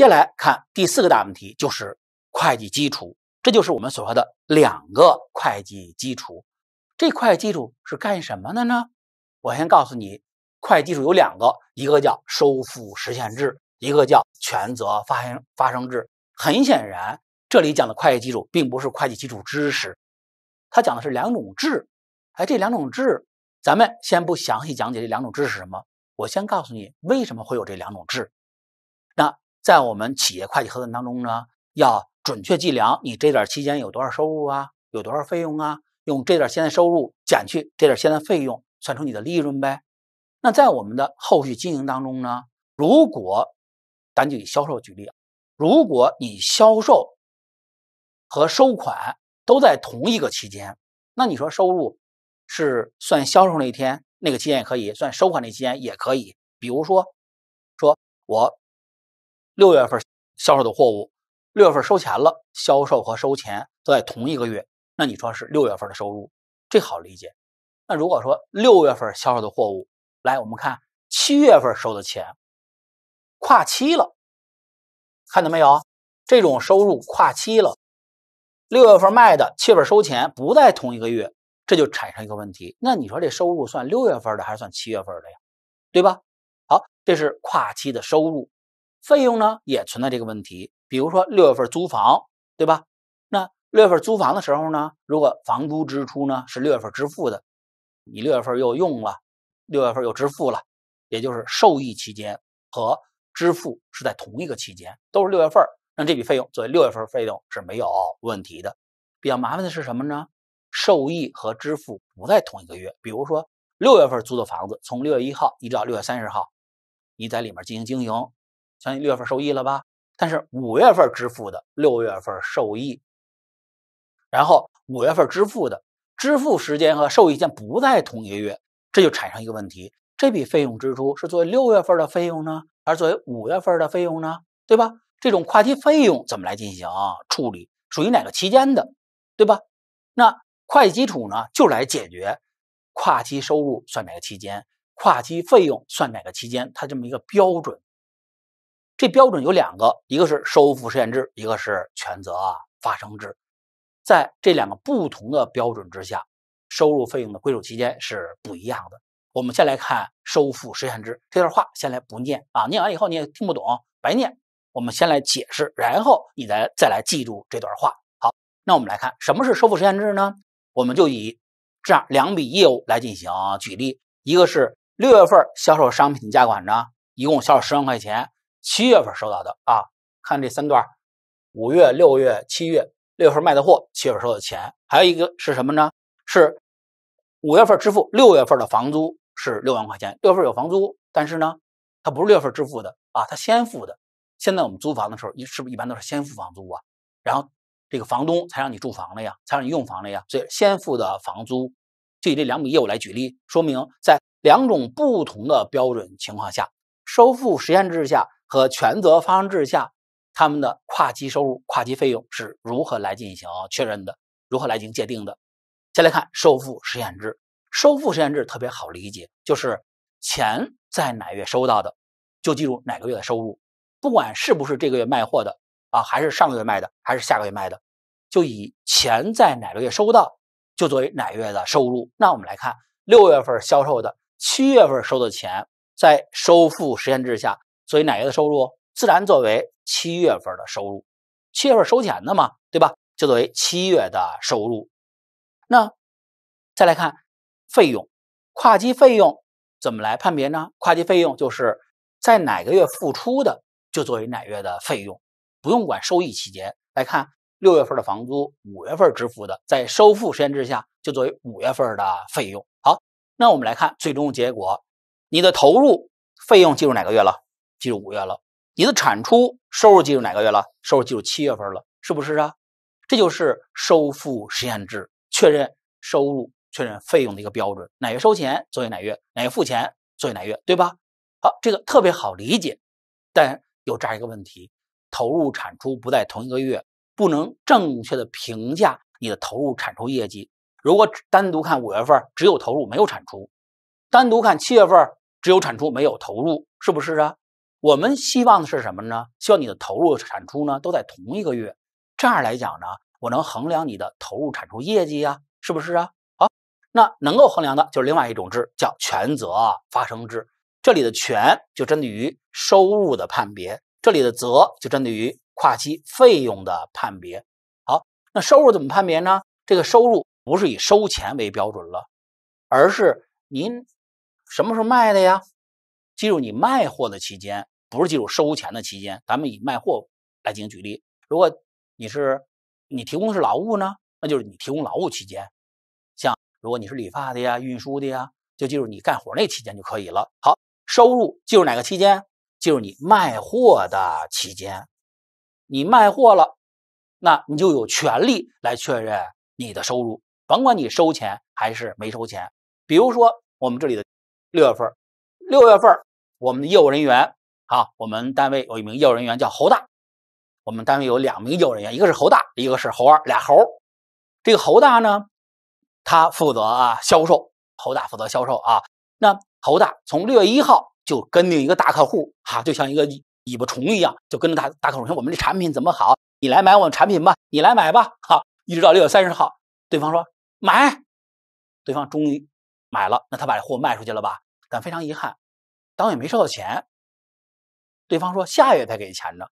接下来看第四个大问题，就是会计基础，这就是我们所说的两个会计基础。这会计基础是干什么的呢？我先告诉你，会计基础有两个，一个叫收付实现制，一个叫权责发生发生制。很显然，这里讲的会计基础并不是会计基础知识，它讲的是两种制。哎，这两种制，咱们先不详细讲解这两种制是什么，我先告诉你为什么会有这两种制。那在我们企业会计核算当中呢，要准确计量你这段期间有多少收入啊，有多少费用啊，用这段现在收入减去这段现在费用，算出你的利润呗。那在我们的后续经营当中呢，如果咱就以销售举例。如果你销售和收款都在同一个期间，那你说收入是算销售那一天那个期间也可以，算收款那期间也可以。比如说，说我六月份销售的货物，六月份收钱了，销售和收钱都在同一个月，那你说是六月份的收入，这好理解。那如果说六月份销售的货物，来我们看七月份收的钱，跨期了。看到没有？这种收入跨期了，六月份卖的，七月份收钱，不在同一个月，这就产生一个问题。那你说这收入算六月份的还是算七月份的呀？对吧？好，这是跨期的收入，费用呢也存在这个问题。比如说六月份租房，对吧？那六月份租房的时候呢，如果房租支出呢是六月份支付的，你六月份又用了，六月份又支付了，也就是受益期间和。支付是在同一个期间，都是六月份，那这笔费用作为六月份费用是没有问题的。比较麻烦的是什么呢？受益和支付不在同一个月。比如说六月份租的房子，从六月一号一直到六月三十号，你在里面进行经营，相当于六月份受益了吧？但是五月份支付的，六月份受益，然后五月份支付的支付时间和受益间不在同一个月，这就产生一个问题：这笔费用支出是作为六月份的费用呢？而作为五月份的费用呢，对吧？这种跨期费用怎么来进行处理？属于哪个期间的，对吧？那会计基础呢，就来解决跨期收入算哪个期间，跨期费用算哪个期间，它这么一个标准。这标准有两个，一个是收付实现制，一个是权责发生制。在这两个不同的标准之下，收入费用的归属期间是不一样的。我们先来看收付实现制这段话，先来不念啊，念完以后你也听不懂，白念。我们先来解释，然后你再再来记住这段话。好，那我们来看什么是收付实现制呢？我们就以这样两笔业务来进行举例，一个是六月份销售商品价款呢，一共销售十万块钱，七月份收到的啊，看这三段，五月、六月、七月，六月份卖的货，七月份收的钱，还有一个是什么呢？是五月份支付六月份的房租。是六万块钱，六月份有房租，但是呢，它不是六月份支付的啊，它先付的。现在我们租房的时候，一是不是一般都是先付房租啊？然后这个房东才让你住房了呀，才让你用房了呀，所以先付的房租。就以这两笔业务来举例，说明在两种不同的标准情况下，收付实现制下和权责发生制下，他们的跨期收入、跨期费用是如何来进行确认的，如何来进行界定的。先来看收付实现制。收付实现制特别好理解，就是钱在哪月收到的，就记住哪个月的收入，不管是不是这个月卖货的啊，还是上个月卖的，还是下个月卖的，就以钱在哪个月收到，就作为哪月的收入。那我们来看六月份销售的，七月份收的钱，在收付实现制下，作为哪月的收入？自然作为七月份的收入。七月份收钱的嘛，对吧？就作为七月的收入。那再来看。费用，跨期费用怎么来判别呢？跨期费用就是在哪个月付出的，就作为哪月的费用，不用管收益期间。来看六月份的房租，五月份支付的，在收付实现制下，就作为五月份的费用。好，那我们来看最终结果，你的投入费用记住哪个月了？进入五月了。你的产出收入进入哪个月了？收入进入七月份了，是不是啊？这就是收付实现制，确认收入。确认费用的一个标准，哪月收钱作为哪月，哪月付钱作为哪月，对吧？好，这个特别好理解，但有这样一个问题：投入产出不在同一个月，不能正确的评价你的投入产出业绩。如果单独看五月份只有投入没有产出，单独看七月份只有产出没有投入，是不是啊？我们希望的是什么呢？希望你的投入产出呢都在同一个月，这样来讲呢，我能衡量你的投入产出业绩呀，是不是啊？好，那能够衡量的就是另外一种制，叫权责发生制。这里的权就针对于收入的判别，这里的责就针对于跨期费用的判别。好，那收入怎么判别呢？这个收入不是以收钱为标准了，而是您什么时候卖的呀？进入，你卖货的期间，不是进入收钱的期间。咱们以卖货来进行举例，如果你是你提供的是劳务呢，那就是你提供劳务期间。像如果你是理发的呀、运输的呀，就进入你干活那期间就可以了。好。收入进入哪个期间？进入你卖货的期间。你卖货了，那你就有权利来确认你的收入，甭管你收钱还是没收钱。比如说，我们这里的六月份，六月份我们的业务人员啊，我们单位有一名业务人员叫侯大。我们单位有两名业务人员，一个是侯大，一个是侯二，俩侯。这个侯大呢，他负责啊销售，侯大负责销售啊。那侯大从六月一号就跟定一个大客户，哈，就像一个尾巴虫一样，就跟着大大客户说：“我们这产品怎么好？你来买我们产品吧，你来买吧。”哈，一直到六月三十号，对方说买，对方终于买了，那他把这货卖出去了吧？但非常遗憾，当月没收到钱。对方说下月才给钱呢，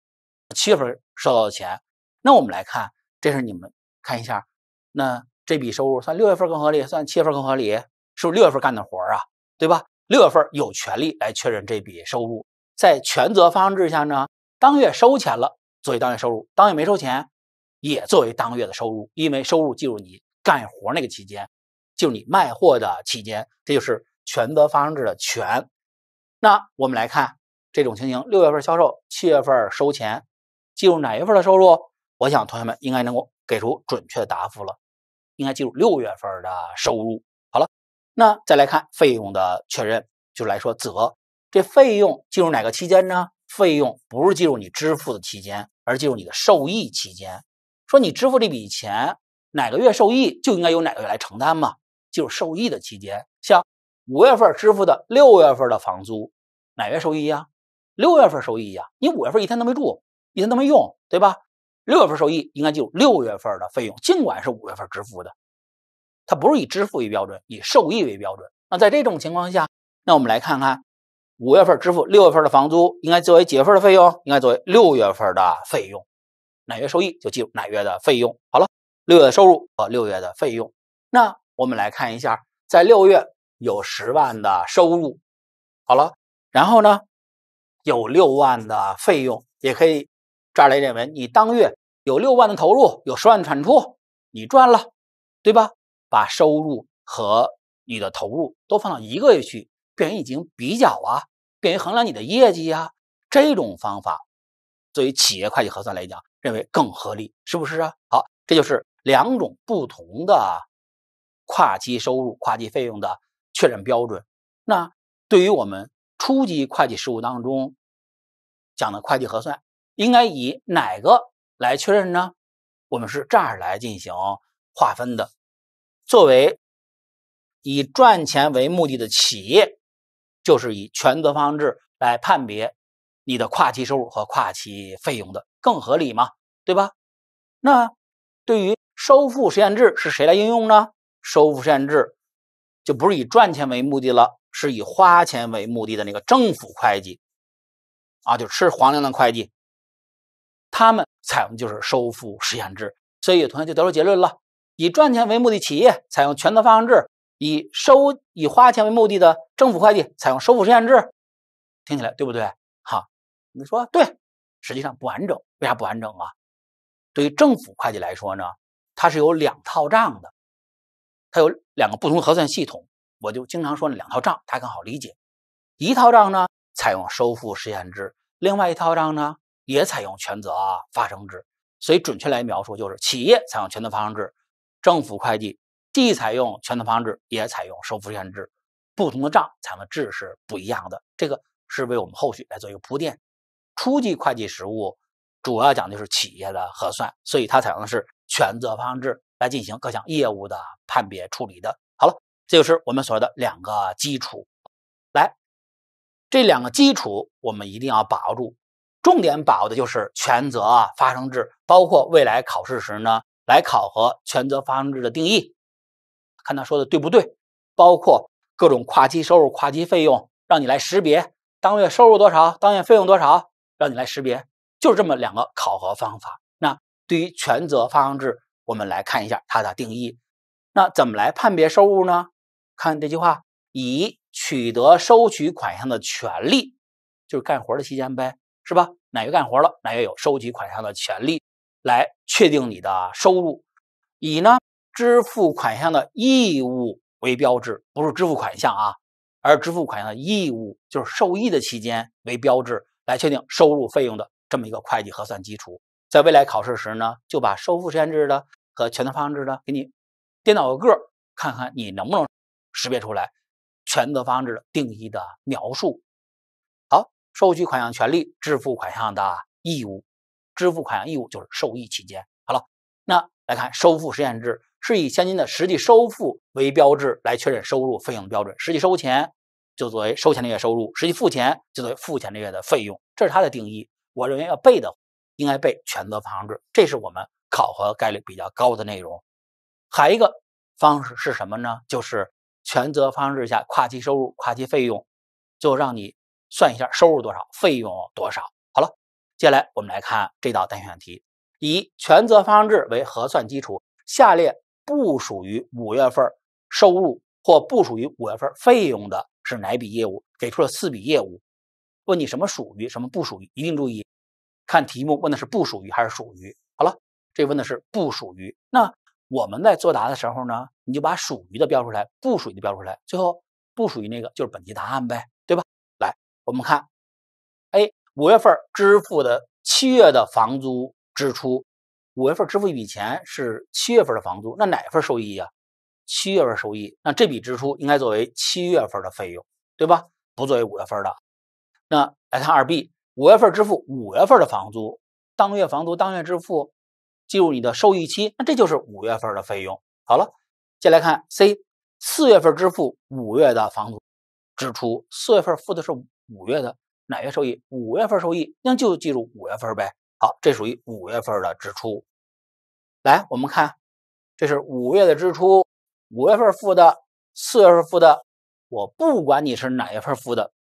七月份收到的钱。那我们来看，这是你们看一下，那这笔收入算六月份更合理，算七月份更合理？是不是六月份干的活啊？对吧？六月份有权利来确认这笔收入，在权责发生制下呢，当月收钱了作为当月收入，当月没收钱也作为当月的收入，因为收入进入你干活那个期间，就是你卖货的期间，这就是权责发生制的权。那我们来看这种情形：六月份销售，七月份收钱，进入哪一份的收入？我想同学们应该能够给出准确的答复了，应该进入六月份的收入。好了那再来看费用的确认，就是来说责，这费用进入哪个期间呢？费用不是进入你支付的期间，而进入你的受益期间。说你支付这笔钱，哪个月受益就应该由哪个月来承担嘛？就是受益的期间。像五月份支付的六月份的房租，哪月收益呀？六月份收益呀。你五月份一天都没住，一天都没用，对吧？六月份收益应该就六月份的费用，尽管是五月份支付的。它不是以支付为标准，以受益为标准。那在这种情况下，那我们来看看，五月份支付六月份的房租，应该作为几月份的费用？应该作为六月份的费用。哪月收益就记入哪月的费用。好了，六月的收入和六月的费用。那我们来看一下，在六月有十万的收入，好了，然后呢，有六万的费用，也可以这儿来认为，你当月有六万的投入，有十万产出，你赚了，对吧？把收入和你的投入都放到一个月去，便于进行比较啊，便于衡量你的业绩呀。这种方法，作为企业会计核算来讲，认为更合理，是不是啊？好，这就是两种不同的跨期收入、跨期费用的确认标准。那对于我们初级会计实务当中讲的会计核算，应该以哪个来确认呢？我们是这样来进行划分的。作为以赚钱为目的的企业，就是以权责方制来判别你的跨期收入和跨期费用的更合理嘛？对吧？那对于收付实现制是谁来应用呢？收付实现制就不是以赚钱为目的了，是以花钱为目的的那个政府会计啊，就吃皇粮的会计，他们采用就是收付实现制，所以同学就得出结论了。以赚钱为目的企业采用权责发生制，以收以花钱为目的的政府会计采用收付实现制，听起来对不对？哈，你说对，实际上不完整。为啥不完整啊？对于政府会计来说呢，它是有两套账的，它有两个不同的核算系统。我就经常说那两套账，它更好理解。一套账呢采用收付实现制，另外一套账呢也采用权责发生制。所以准确来描述，就是企业采用权责发生制。政府会计既采用权责发生制，也采用收付实现制，不同的账采用的制是不一样的。这个是为我们后续来做一个铺垫。初级会计实务主要讲的是企业的核算，所以它采用的是权责发生制来进行各项业务的判别处理的。好了，这就是我们所说的两个基础。来。这两个基础我们一定要把握住，重点把握的就是权责发生制，包括未来考试时呢来考核权责发生制的定义，看他说的对不对，包括各种跨期收入、跨期费用，让你来识别当月收入多少，当月费用多少，让你来识别，就是这么两个考核方法。那对于权责发生制，我们来看一下它的定义。那怎么来判别收入呢？看这句话，以取得收取款项的权利，就是干活的期间呗，是吧？哪月干活了，哪月有收取款项的权利，来确定你的收入。以呢支付款项的义务为标志，不是支付款项啊，而支付款项的义务，就是受益的期间为标志，来确定收入费用的这么一个会计核算基础。在未来考试时呢，就把收付实现制的和权责发生制的给你颠倒个个，看看你能不能。识别出来权责发生制的定义的描述。好，收取款项权利，支付款项的义务，支付款项义务就是受益期间。好了，那来看收付实现制，是以现金的实际收付为标志来确认收入费用的标准。实际收钱就作为收钱的月收入，实际付钱就作为付钱的月的费用。这是它的定义。我认为要背的应该背权责发生制，这是我们考核概率比较高的内容。还一个方式是什么呢？就是。权责方式下，跨期收入、跨期费用，就让你算一下收入多少，费用多少。好了，接下来我们来看这道单选题：以权责方制为核算基础，下列不属于五月份收入或不属于五月份费用的是哪笔业务？给出了四笔业务，问你什么属于，什么不属于？一定注意，看题目问的是不属于还是属于。这问的是不属于，那。我们在作答的时候呢，你就把属于的标出来，不属于的标出来，最后不属于那个就是本题答案呗，对吧？来，我们看，A 五月份支付的七月的房租支出，五月份支付一笔钱是七月份的房租，那哪份收益呀？七月份收益，那这笔支出应该作为七月份的费用，对吧？不作为五月份的。那来看二 B，五月份支付五月份的房租，当月房租当月支付。进入你的收益期，那这就是五月份的费用。好了，接下来看 C，四月份支付五月的房租支出，四月份付的是五月的哪月收益？五月份收益，那就记住五月份呗。好，这属于五月份的支出。来，我们看，这是五月的支出，五月份付的，四月份付的。我不管你是哪月份付的，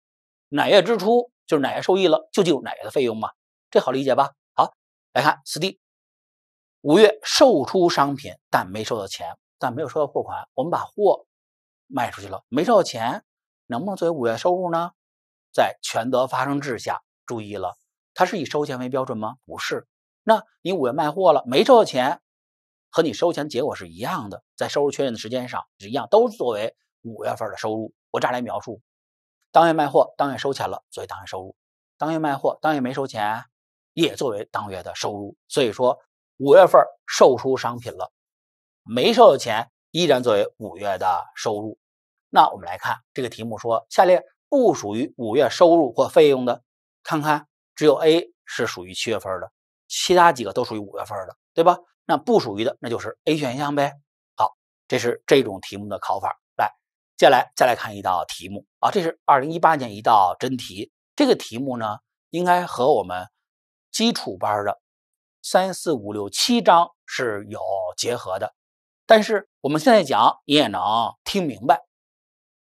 哪月支出就是哪月收益了，就记住哪月的费用嘛。这好理解吧？好，来看四 D。五月售出商品，但没收到钱，但没有收到货款。我们把货卖出去了，没收到钱，能不能作为五月收入呢？在权责发生制下，注意了，它是以收钱为标准吗？不是。那你五月卖货了，没收到钱，和你收钱结果是一样的，在收入确认的时间上是一样，都是作为五月份的收入。我这样来描述：当月卖货，当月收钱了，作为当月收入；当月卖货，当月没收钱，也作为当月的收入。所以说。五月份售出商品了，没收的钱依然作为五月的收入。那我们来看这个题目说，下列不属于五月收入或费用的，看看只有 A 是属于七月份的，其他几个都属于五月份的，对吧？那不属于的那就是 A 选项呗。好，这是这种题目的考法。来，接下来再来看一道题目啊，这是二零一八年一道真题。这个题目呢，应该和我们基础班的。三四五六七章是有结合的，但是我们现在讲你也能听明白。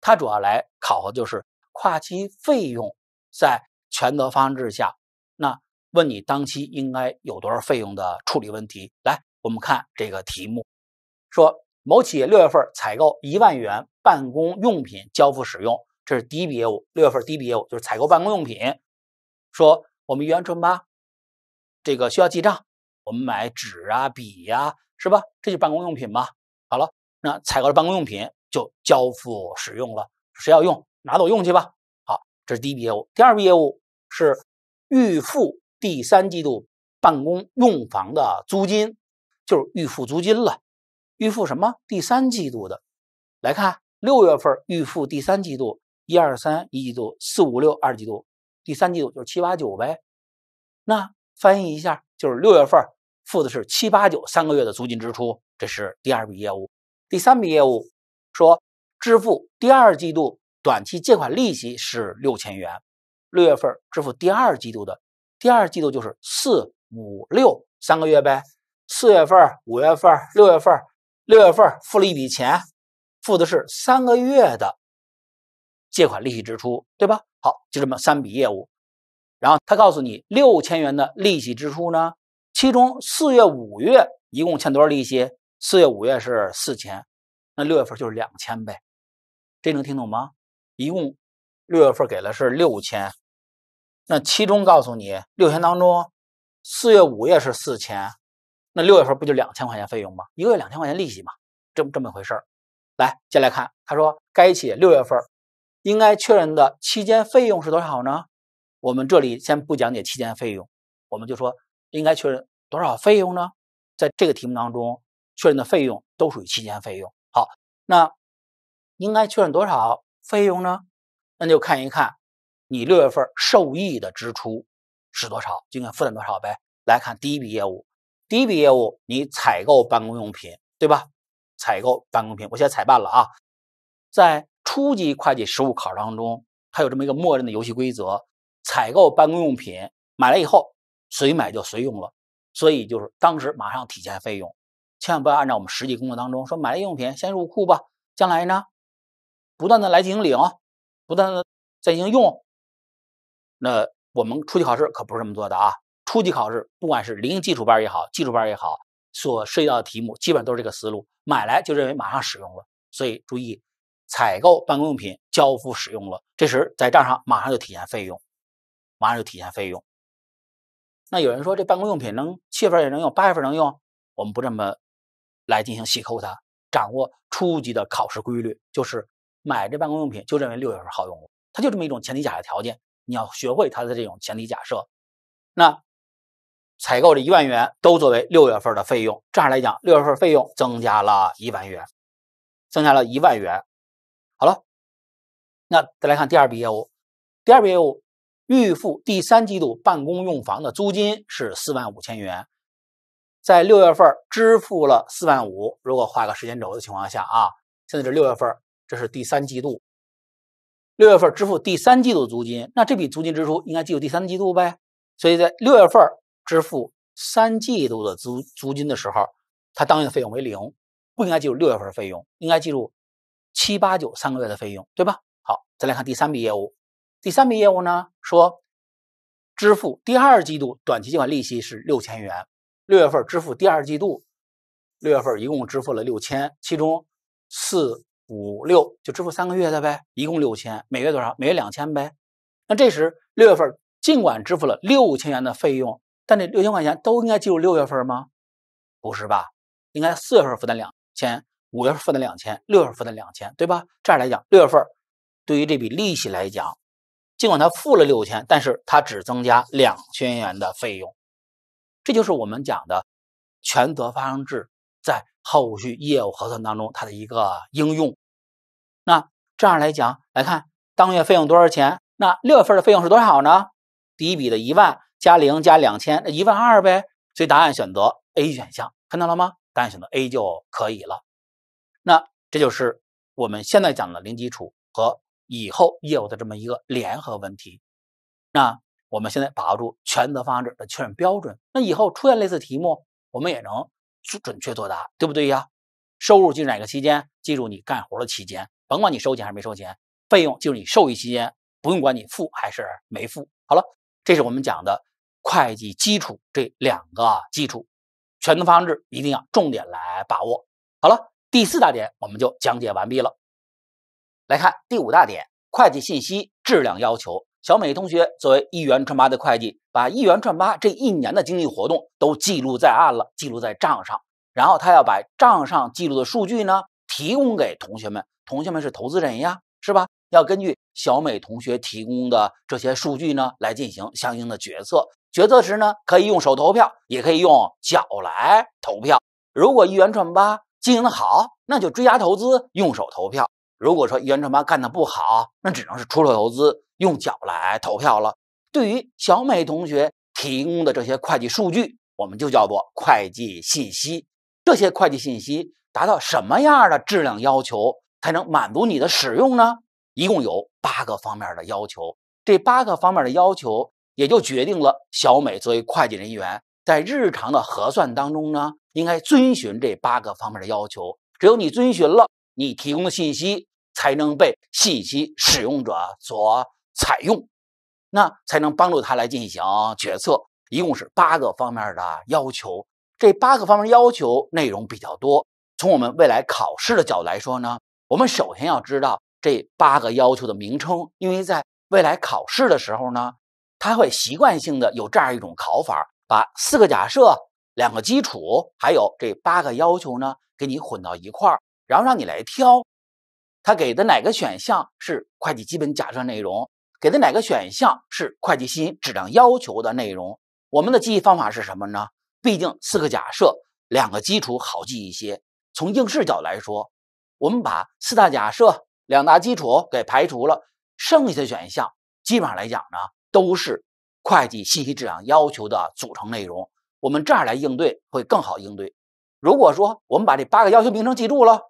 它主要来考核就是跨期费用在权责方制下，那问你当期应该有多少费用的处理问题。来，我们看这个题目，说某企业六月份采购一万元办公用品交付使用，这是第一笔业务。六月份第一笔业务就是采购办公用品，说我们圆春吧，这个需要记账。我们买纸啊、笔呀，是吧？这就办公用品嘛。好了，那采购的办公用品就交付使用了。谁要用，拿走用去吧。好，这是第一笔业务。第二笔业务是预付第三季度办公用房的租金，就是预付租金了。预付什么？第三季度的。来看六月份预付第三季度，一二三一季度，四五六二季度，第三季度就是七八九呗。那翻译一下，就是六月份。付的是七八九三个月的租金支出，这是第二笔业务。第三笔业务说支付第二季度短期借款利息是六千元，六月份支付第二季度的，第二季度就是四五六三个月呗。四月份、五月份、六月份，六月份付了一笔钱，付的是三个月的借款利息支出，对吧？好，就这么三笔业务。然后他告诉你六千元的利息支出呢，其中四月、五月一共欠多少利息？四月、五月是四千，那六月份就是两千呗。这能听懂吗？一共六月份给了是六千，那其中告诉你六千当中，四月、五月是四千。那六月份不就两千块钱费用吗？一个月两千块钱利息嘛，这么这么回事儿。来，接来看，他说该企业六月份应该确认的期间费用是多少呢？我们这里先不讲解期间费用，我们就说应该确认多少费用呢？在这个题目当中，确认的费用都属于期间费用。好，那应该确认多少费用呢？那就看一看你六月份受益的支出是多少，就应该负担多少呗。来看第一笔业务。第一笔业务，你采购办公用品，对吧？采购办公品，我现在采办了啊。在初级会计实务考当中，它有这么一个默认的游戏规则：采购办公用品买了以后，随买就随用了，所以就是当时马上体现费用，千万不要按照我们实际工作当中说买了用品先入库吧，将来呢不断的来进行领，不断的再进行用。那我们初级考试可不是这么做的啊。初级考试，不管是零基础班也好，基础班也好，所涉及到的题目基本上都是这个思路：买来就认为马上使用了。所以注意，采购办公用品交付使用了，这时在账上马上就体现费用，马上就体现费用。那有人说这办公用品能七月份也能用，八月份能用？我们不这么来进行细抠它，掌握初级的考试规律，就是买这办公用品就认为六月份好用了，它就这么一种前提假设条件，你要学会它的这种前提假设。那。采购这一万元都作为六月份的费用，这样来讲，六月份费用增加了一万元，增加了一万元。好了，那再来看第二笔业务，第二笔业务预付第三季度办公用房的租金是四万五千元，在六月份支付了四万五。如果画个时间轴的情况下啊，现在是六月份，这是第三季度，六月份支付第三季度租金，那这笔租金支出应该记入第三季度呗，所以在六月份。支付三季度的租租金的时候，它当月的费用为零，不应该记入六月份费用，应该记入七八九三个月的费用，对吧？好，再来看第三笔业务，第三笔业务呢说支付第二季度短期借款利息是六千元，六月份支付第二季度，六月份一共支付了六千，其中四五六就支付三个月的呗，一共六千，每月多少？每月两千呗。那这时六月份尽管支付了六千元的费用。但这六千块钱都应该计入六月份吗？不是吧？应该四月份负担两千，五月份负担两千，六月份负担两千，对吧？这样来讲，六月份对于这笔利息来讲，尽管他付了六千，但是他只增加两千元的费用。这就是我们讲的权责发生制在后续业务核算当中它的一个应用。那这样来讲，来看当月费用多少钱？那六月份的费用是多少呢？第一笔的一万。加零加两千，那一万二呗。所以答案选择 A 选项，看到了吗？答案选择 A 就可以了。那这就是我们现在讲的零基础和以后业务的这么一个联合问题。那我们现在把握住权责方制的确认标准，那以后出现类似题目，我们也能准确作答，对不对呀？收入进入哪个期间？记住你干活的期间，甭管你收钱还是没收钱。费用记住你受益期间，不用管你付还是没付。好了。这是我们讲的会计基础这两个基础，权责方制一定要重点来把握。好了，第四大点我们就讲解完毕了。来看第五大点，会计信息质量要求。小美同学作为一元串八的会计，把一元串八这一年的经济活动都记录在案了，记录在账上。然后他要把账上记录的数据呢提供给同学们，同学们是投资人呀，是吧？要根据小美同学提供的这些数据呢，来进行相应的决策。决策时呢，可以用手投票，也可以用脚来投票。如果一元串八经营的好，那就追加投资，用手投票；如果说一元赚八干的不好，那只能是出手投资，用脚来投票了。对于小美同学提供的这些会计数据，我们就叫做会计信息。这些会计信息达到什么样的质量要求，才能满足你的使用呢？一共有八个方面的要求，这八个方面的要求，也就决定了小美作为会计人员在日常的核算当中呢，应该遵循这八个方面的要求。只有你遵循了，你提供的信息才能被信息使用者所采用，那才能帮助他来进行决策。一共是八个方面的要求，这八个方面要求内容比较多。从我们未来考试的角度来说呢，我们首先要知道这八个要求的名称，因为在未来考试的时候呢，他会习惯性的有这样一种考法，把四个假设、两个基础，还有这八个要求呢，给你混到一块儿，然后让你来挑，他给的哪个选项是会计基本假设内容，给的哪个选项是会计信息质量要求的内容。我们的记忆方法是什么呢？毕竟四个假设、两个基础好记一些。从应试角来说，我们把四大假设、两大基础给排除了，剩下的选项基本上来讲呢，都是会计信息质量要求的组成内容。我们这样来应对会更好应对。如果说我们把这八个要求名称记住了，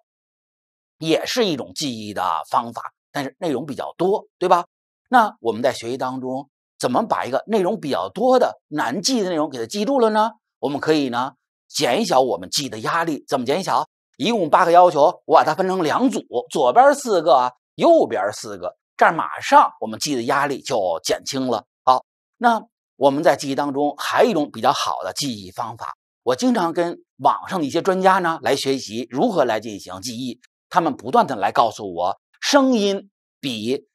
也是一种记忆的方法，但是内容比较多，对吧？那我们在学习当中。怎么把一个内容比较多的难记的内容给它记住了呢？我们可以呢减小我们记的压力。怎么减小？一共八个要求，我把它分成两组，左边四个，右边四个，这样马上我们记的压力就减轻了。好，那我们在记忆当中还有一种比较好的记忆方法，我经常跟网上的一些专家呢来学习如何来进行记忆，他们不断的来告诉我，声音比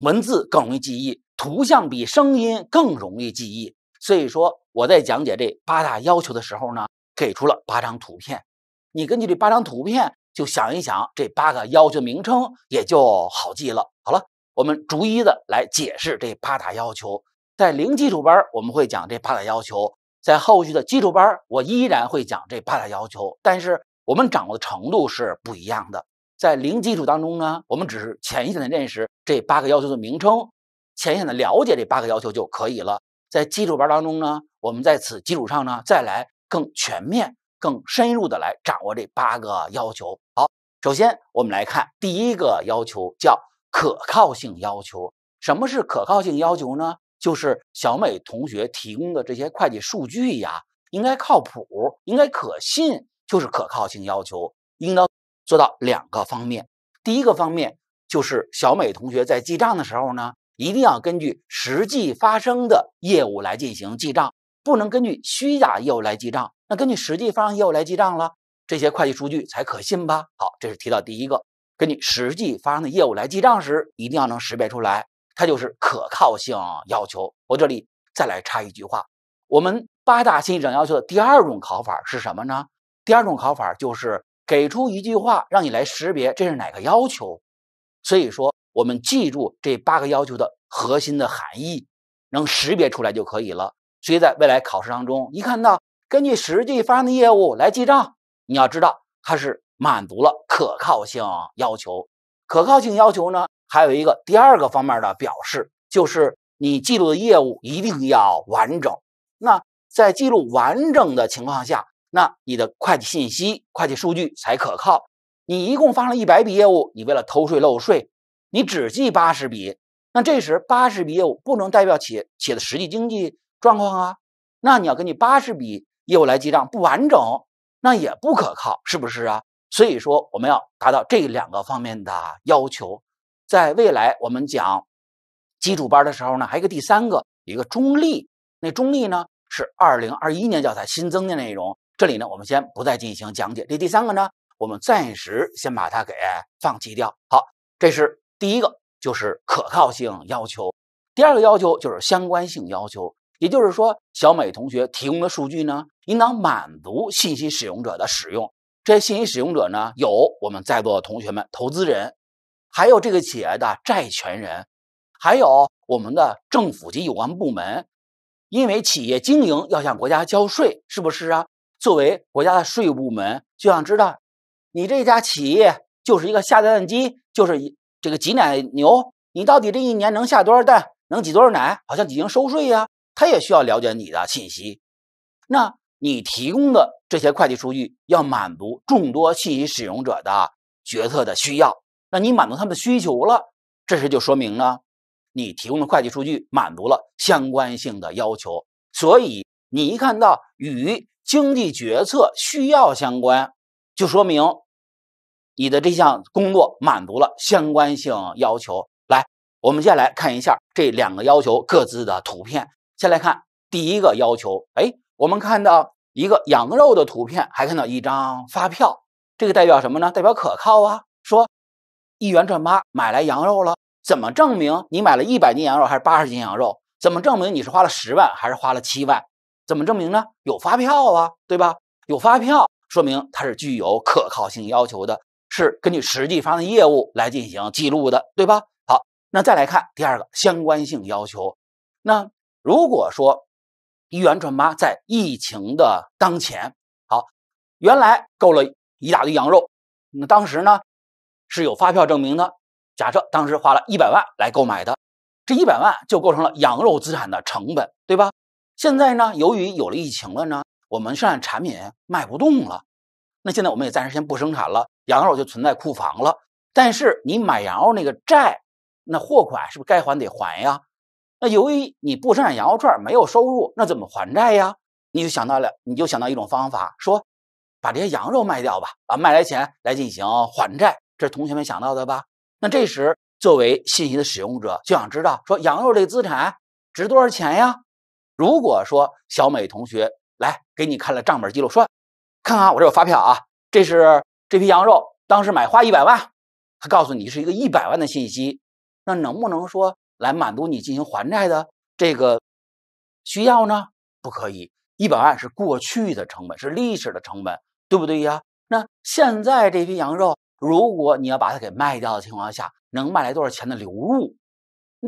文字更容易记忆。图像比声音更容易记忆，所以说我在讲解这八大要求的时候呢，给出了八张图片。你根据这八张图片，就想一想这八个要求名称，也就好记了。好了，我们逐一的来解释这八大要求。在零基础班我们会讲这八大要求，在后续的基础班我依然会讲这八大要求，但是我们掌握的程度是不一样的。在零基础当中呢，我们只是浅显的认识这八个要求的名称。浅显的了解这八个要求就可以了。在基础班当中呢，我们在此基础上呢，再来更全面、更深入的来掌握这八个要求。好，首先我们来看第一个要求，叫可靠性要求。什么是可靠性要求呢？就是小美同学提供的这些会计数据呀，应该靠谱，应该可信，就是可靠性要求。应当做到两个方面。第一个方面就是小美同学在记账的时候呢。一定要根据实际发生的业务来进行记账，不能根据虚假业务来记账。那根据实际发生业务来记账了，这些会计数据才可信吧？好，这是提到第一个，根据实际发生的业务来记账时，一定要能识别出来，它就是可靠性要求。我这里再来插一句话：我们八大信息质要求的第二种考法是什么呢？第二种考法就是给出一句话，让你来识别这是哪个要求。所以说。我们记住这八个要求的核心的含义，能识别出来就可以了。所以在未来考试当中，一看到根据实际发生的业务来记账，你要知道它是满足了可靠性要求。可靠性要求呢，还有一个第二个方面的表示，就是你记录的业务一定要完整。那在记录完整的情况下，那你的会计信息、会计数据才可靠。你一共发生了一百笔业务，你为了偷税漏税。你只记八十笔，那这时八十笔业务不能代表企业企业的实际经济状况啊。那你要根据八十笔业务来记账，不完整，那也不可靠，是不是啊？所以说，我们要达到这两个方面的要求。在未来我们讲基础班的时候呢，还有一个第三个，一个中立。那中立呢是二零二一年教材新增的内容，这里呢我们先不再进行讲解。这第三个呢，我们暂时先把它给放弃掉。好，这是。第一个就是可靠性要求，第二个要求就是相关性要求。也就是说，小美同学提供的数据呢，应当满足信息使用者的使用。这些信息使用者呢，有我们在座的同学们、投资人，还有这个企业的债权人，还有我们的政府及有关部门。因为企业经营要向国家交税，是不是啊？作为国家的税务部门，就想知道你这家企业就是一个下蛋鸡，就是。这个挤奶牛，你到底这一年能下多少蛋，能挤多少奶？好像已经收税呀，他也需要了解你的信息。那你提供的这些会计数据要满足众多信息使用者的决策的需要。那你满足他们的需求了，这时就说明呢，你提供的会计数据满足了相关性的要求。所以你一看到与经济决策需要相关，就说明你的这项工作满足了相关性要求。来，我们接下来看一下这两个要求各自的图片。先来看第一个要求，哎，我们看到一个羊肉的图片，还看到一张发票，这个代表什么呢？代表可靠啊。说一元赚八买来羊肉了，怎么证明你买了一百斤羊肉还是八十斤羊肉？怎么证明你是花了十万还是花了七万？怎么证明呢？有发票啊，对吧？有发票说明它是具有可靠性要求的，是根据实际发生的业务来进行记录的，对吧？好，那再来看第二个相关性要求，那。如果说一元赚八在疫情的当前，好，原来购了一大堆羊肉，那当时呢是有发票证明的。假设当时花了一百万来购买的，这一百万就构成了羊肉资产的成本，对吧？现在呢，由于有了疫情了呢，我们生产产品卖不动了，那现在我们也暂时先不生产了，羊肉就存在库房了。但是你买羊肉那个债，那货款是不是该还得还呀？那由于你不生产羊肉串，没有收入，那怎么还债呀？你就想到了，你就想到一种方法，说把这些羊肉卖掉吧，啊，卖来钱来进行还债，这是同学们想到的吧？那这时作为信息的使用者就想知道，说羊肉这资产值多少钱呀？如果说小美同学来给你看了账本记录，说看看我这有发票啊，这是这批羊肉当时买花一百万，他告诉你是一个一百万的信息，那能不能说？来满足你进行还债的这个需要呢？不可以，一百万是过去的成本，是历史的成本，对不对呀？那现在这批羊肉，如果你要把它给卖掉的情况下，能卖来多少钱的流入？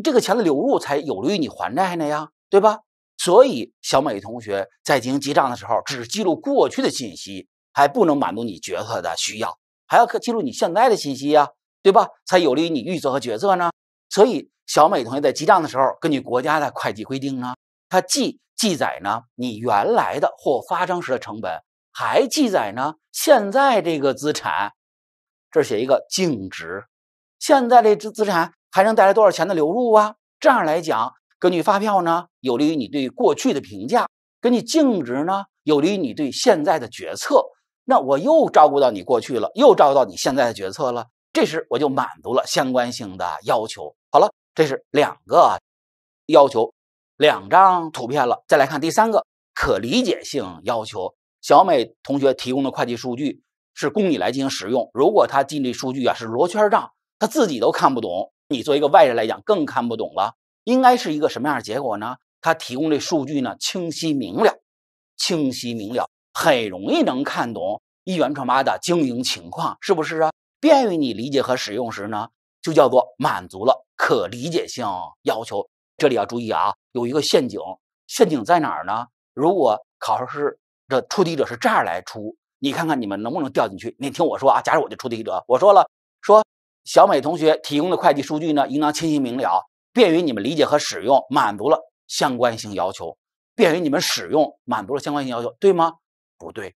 这个钱的流入才有利于你还债呢呀，对吧？所以小美同学在进行记账的时候，只记录过去的信息，还不能满足你决策的需要，还要记录你现在的信息呀，对吧？才有利于你预测和决策呢。所以。小美同学在记账的时候，根据国家的会计规定呢，它既记载呢你原来的或发生时的成本，还记载呢现在这个资产，这写一个净值，现在这资资产还能带来多少钱的流入啊？这样来讲，根据发票呢，有利于你对过去的评价；根据净值呢，有利于你对现在的决策。那我又照顾到你过去了，又照顾到你现在的决策了，这时我就满足了相关性的要求。好了。这是两个要求，两张图片了。再来看第三个可理解性要求。小美同学提供的会计数据是供你来进行使用。如果他进这数据啊是罗圈账，他自己都看不懂，你作为一个外人来讲更看不懂了。应该是一个什么样的结果呢？他提供这数据呢清晰明了，清晰明了，很容易能看懂一元创八的经营情况，是不是啊？便于你理解和使用时呢，就叫做满足了。可理解性要求，这里要注意啊，有一个陷阱。陷阱在哪儿呢？如果考试的出题者是这样来出，你看看你们能不能掉进去？你听我说啊，假如我就出题者，我说了，说小美同学提供的会计数据呢，应当清晰明了，便于你们理解和使用，满足了相关性要求，便于你们使用，满足了相关性要求，对吗？不对，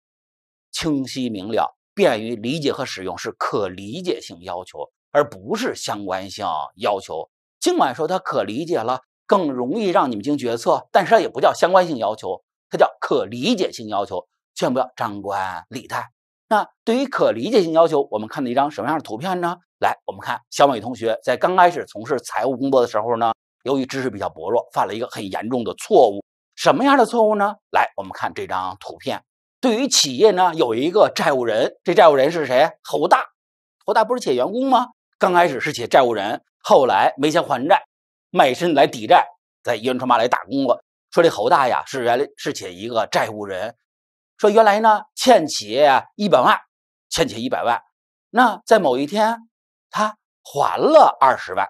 清晰明了，便于理解和使用是可理解性要求。而不是相关性要求，尽管说它可理解了，更容易让你们进行决策，但是它也不叫相关性要求，它叫可理解性要求，千万不要张冠李戴。那对于可理解性要求，我们看的一张什么样的图片呢？来，我们看小美同学在刚开始从事财务工作的时候呢，由于知识比较薄弱，犯了一个很严重的错误。什么样的错误呢？来，我们看这张图片。对于企业呢，有一个债务人，这债务人是谁？侯大。侯大不是企业员工吗？刚开始是企业债务人，后来没钱还债，卖身来抵债，在一元川八来打工了。说这侯大呀是原来是企业一个债务人，说原来呢欠企业一百万，欠企业一百万，那在某一天还了二十万，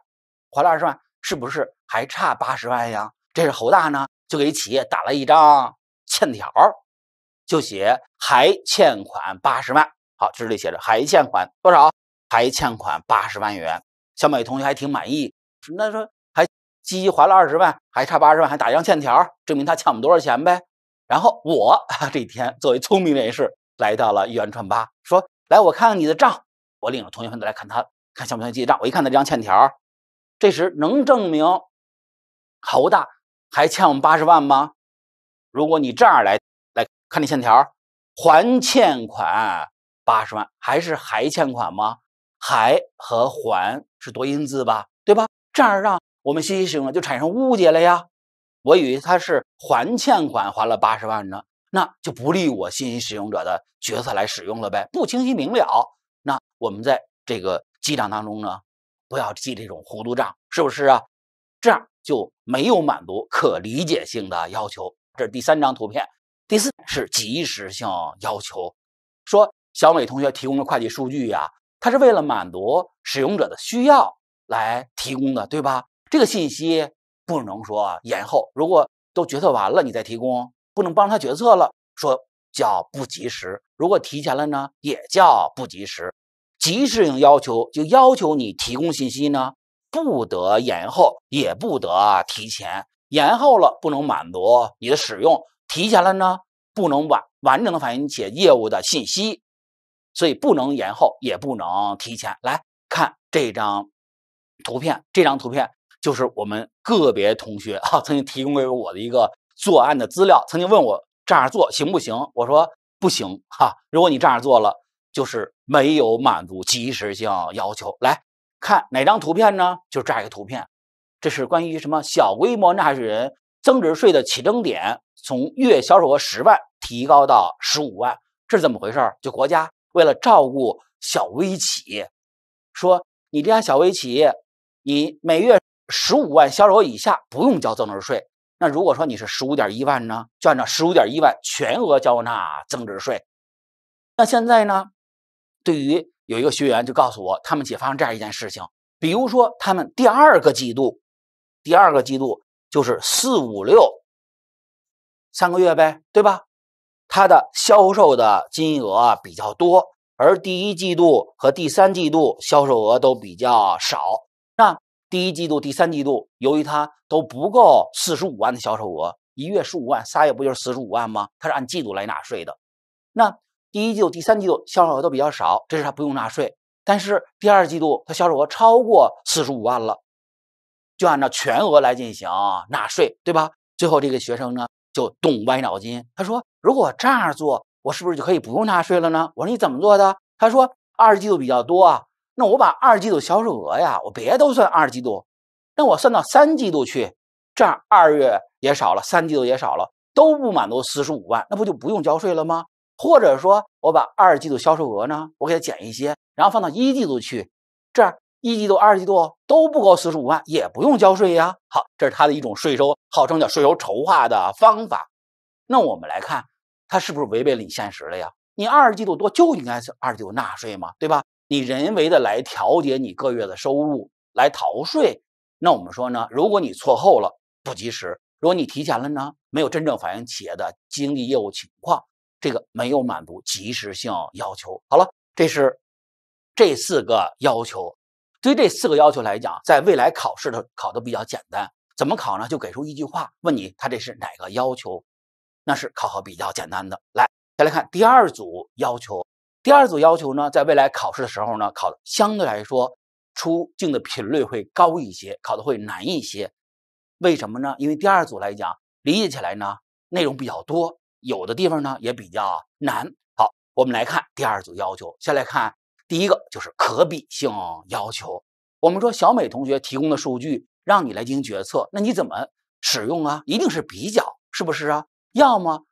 还了二十万，是不是还差八十万呀？这是侯大呢就给企业打了一张欠条，就写还欠款八十万。好，这里写着还欠款多少？还欠款八十万元，小美同学还挺满意。那说还积极还了二十万，还差八十万，还打一张欠条，证明他欠我们多少钱呗。然后我 这天作为聪明人士来到了一元川吧，说来我看看你的账。我领着同学们来看他，看像不像记账。我一看他这张欠条，这时能证明侯大还欠我们八十万吗？如果你这样来来看这欠条，还欠款八十万，还是还欠款吗？还和还是多音字吧，对吧？这样让我们信息使用者就产生误解了呀。我以为他是还欠款还了八十万呢，那就不利于我信息使用者的角色来使用了呗，不清晰明了。那我们在这个记账当中呢，不要记这种糊涂账，是不是啊？这样就没有满足可理解性的要求。这是第三张图片，第四是及时性要求。说小美同学提供的会计数据呀，它是为了满足使用者的需要来提供的，对吧？这个信息不能说延后，如果都决策完了你再提供，不能帮他决策了，说叫不及时。如果提前了呢，也叫不及时。及时性要求就要求你提供信息呢。不得延后，也不得提前。延后了不能满足你的使用，提前了呢不能完完整的反映企业业务的信息，所以不能延后，也不能提前。来看这张图片，这张图片就是我们个别同学啊曾经提供给我的一个作案的资料，曾经问我这样做行不行？我说不行哈。如果你这样做了，就是没有满足及时性要求。来。看哪张图片呢？就是这样一个图片，这是关于什么小规模纳税人增值税的起征点，从月销售额十万提高到十五万，这是怎么回事？就国家为了照顾小微企业，说你这家小微企业，你每月十五万销售额以下不用交增值税。那如果说你是十五点一万呢，就按照十五点一万全额交纳增值税。那现在呢，对于有一个学员就告诉我，他们企业发生这样一件事情，比如说他们第二个季度，第二个季度就是四五六三个月呗，对吧？它的销售的金额比较多，而第一季度和第三季度销售额都比较少。那第一季度、第三季度，由于它都不够四十五万的销售额，一月十五万，仨月不就是四十五万吗？它是按季度来纳税的。那第一季度、第三季度销售额都比较少，这是他不用纳税。但是第二季度他销售额超过四十五万了，就按照全额来进行纳税，对吧？最后这个学生呢就动歪脑筋，他说：“如果这样做，我是不是就可以不用纳税了呢？”我说：“你怎么做的？”他说：“二季度比较多啊，那我把二季度销售额呀，我别都算二季度，那我算到三季度去，这样二月也少了，三季度也少了，都不满足四十五万，那不就不用交税了吗？”或者说，我把二季度销售额呢，我给它减一些，然后放到一季度去，这样一季度、二季度都不够四十五万，也不用交税呀。好，这是它的一种税收，号称叫税收筹划的方法。那我们来看，它是不是违背了你现实了呀？你二季度多就应该是二季度纳税嘛，对吧？你人为的来调节你个月的收入来逃税，那我们说呢，如果你错后了不及时，如果你提前了呢，没有真正反映企业的经济业务情况。这个没有满足及时性要求。好了，这是这四个要求。对于这四个要求来讲，在未来考试的考的比较简单。怎么考呢？就给出一句话，问你他这是哪个要求，那是考核比较简单的。来，再来看第二组要求。第二组要求呢，在未来考试的时候呢，考的相对来说出镜的频率会高一些，考的会难一些。为什么呢？因为第二组来讲，理解起来呢内容比较多。有的地方呢也比较难。好，我们来看第二组要求。先来看第一个，就是可比性要求。我们说小美同学提供的数据让你来进行决策，那你怎么使用啊？一定是比较，是不是啊？要么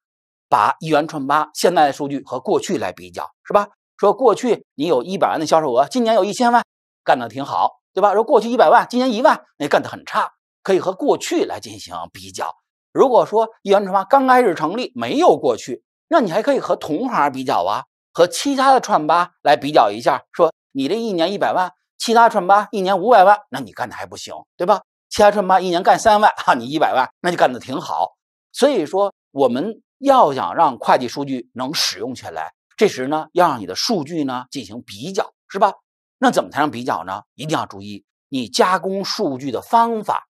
把一元串八现在的数据和过去来比较，是吧？说过去你有一百万的销售额，今年有一千万，干得挺好，对吧？说过去一百万，今年一万，那干得很差，可以和过去来进行比较。如果说一元串八刚开始成立没有过去，那你还可以和同行比较啊，和其他的串八来比较一下，说你这一年一百万，其他串八一年五百万，那你干的还不行，对吧？其他串八一年干三万，哈，你一百万，那就干的挺好。所以说，我们要想让会计数据能使用起来，这时呢，要让你的数据呢进行比较，是吧？那怎么才能比较呢？一定要注意你加工数据的方法。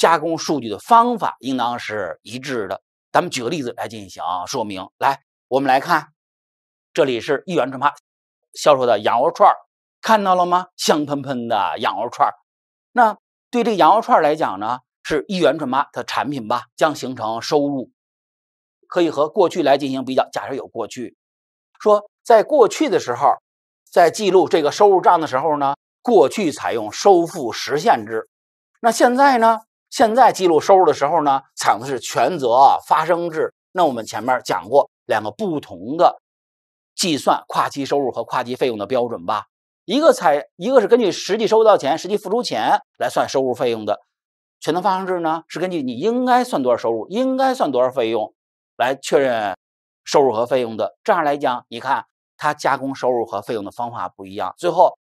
加工数据的方法应当是一致的。咱们举个例子来进行说明。来，我们来看，这里是一元串八销售的羊肉串看到了吗？香喷喷的羊肉串那对这个羊肉串来讲呢，是一元纯八的产品吧，将形成收入，可以和过去来进行比较。假设有过去，说在过去的时候，在记录这个收入账的时候呢，过去采用收付实现制。那现在呢？现在记录收入的时候呢，采用的是权责发生制。那我们前面讲过两个不同的计算跨期收入和跨期费用的标准吧？一个采一个是根据实际收到钱、实际付出钱来算收入费用的，权责发生制呢是根据你应该算多少收入、应该算多少费用来确认收入和费用的。这样来讲，你看它加工收入和费用的方法不一样，最后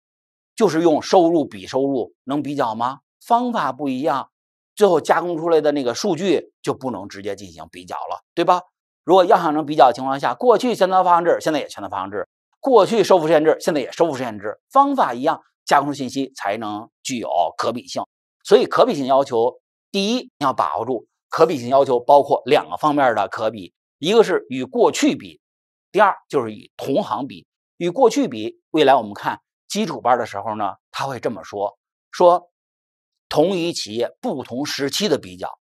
就是用收入比收入，能比较吗？方法不一样。最后加工出来的那个数据就不能直接进行比较了，对吧？如果要想能比较的情况下，过去权责发行制，现在也权责发行制；过去收付实现制，现在也收付实现制，方法一样，加工信息才能具有可比性。所以可比性要求，第一你要把握住，可比性要求包括两个方面的可比，一个是与过去比，第二就是与同行比。与过去比，未来我们看基础班的时候呢，他会这么说说。同一企业不同时期的比较，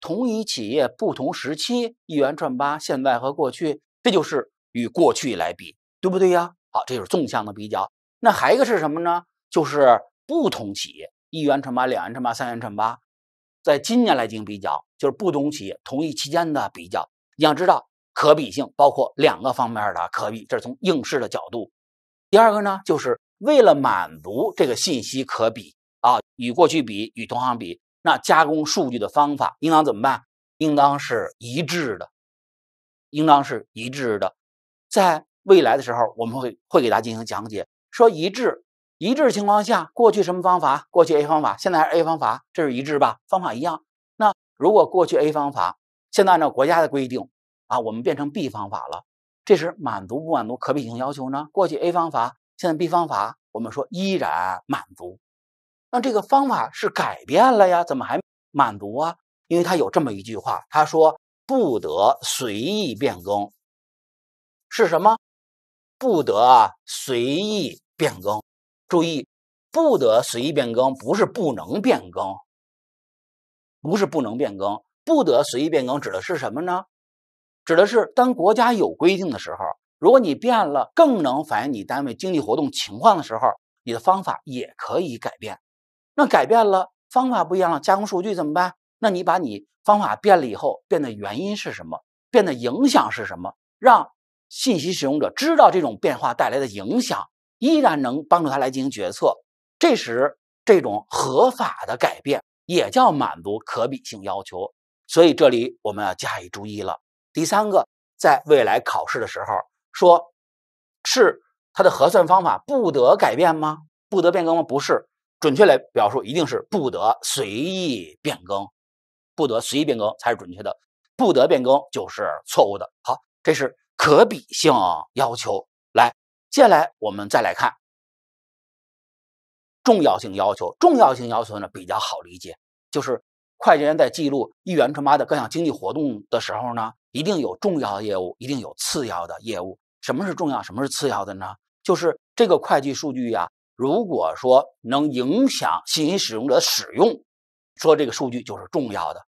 同一企业不同时期一元赚八，现在和过去，这就是与过去来比，对不对呀？好，这就是纵向的比较。那还一个是什么呢？就是不同企业一元赚八、两元赚八、三元赚八，在今年来进行比较，就是不同企业同一期间的比较。你要知道，可比性包括两个方面的可比，这是从应试的角度。第二个呢，就是为了满足这个信息可比。啊，与过去比，与同行比，那加工数据的方法应当怎么办？应当是一致的，应当是一致的。在未来的时候，我们会会给大家进行讲解，说一致，一致情况下，过去什么方法？过去 A 方法，现在还是 A 方法，这是一致吧？方法一样。那如果过去 A 方法，现在按照国家的规定啊，我们变成 B 方法了，这时满足不满足可比性要求呢？过去 A 方法，现在 B 方法，我们说依然满足。那这个方法是改变了呀？怎么还满足啊？因为他有这么一句话，他说不得随意变更，是什么？不得啊随意变更。注意，不得随意变更，不是不能变更，不是不能变更。不得随意变更指的是什么呢？指的是当国家有规定的时候，如果你变了，更能反映你单位经济活动情况的时候，你的方法也可以改变。那改变了方法不一样了，加工数据怎么办？那你把你方法变了以后，变的原因是什么？变的影响是什么？让信息使用者知道这种变化带来的影响，依然能帮助他来进行决策。这时，这种合法的改变也叫满足可比性要求。所以这里我们要加以注意了。第三个，在未来考试的时候说，是它的核算方法不得改变吗？不得变更吗？不是。准确来表述，一定是不得随意变更，不得随意变更才是准确的，不得变更就是错误的。好，这是可比性要求。来，接下来我们再来看重要性要求。重要性要求呢比较好理解，就是会计员在记录一元纯八的各项经济活动的时候呢，一定有重要的业务，一定有次要的业务。什么是重要？什么是次要的呢？就是这个会计数据呀。如果说能影响信息使用者使用，说这个数据就是重要的；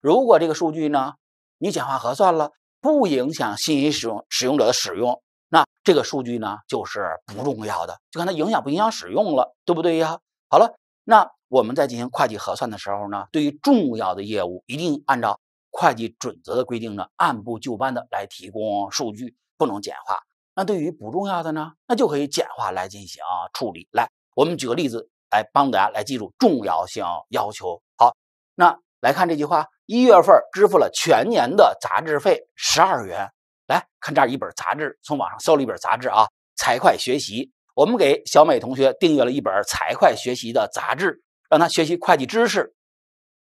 如果这个数据呢，你简化核算了，不影响信息使用使用者的使用，那这个数据呢就是不重要的，就看它影响不影响使用了，对不对呀？好了，那我们在进行会计核算的时候呢，对于重要的业务，一定按照会计准则的规定呢，按部就班的来提供数据，不能简化。那对于不重要的呢，那就可以简化来进行处理。来，我们举个例子来帮大家来记住重要性要求。好，那来看这句话：一月份支付了全年的杂志费十二元。来看这儿一本杂志，从网上搜了一本杂志啊，《财会学习》。我们给小美同学订阅了一本《财会学习》的杂志，让她学习会计知识，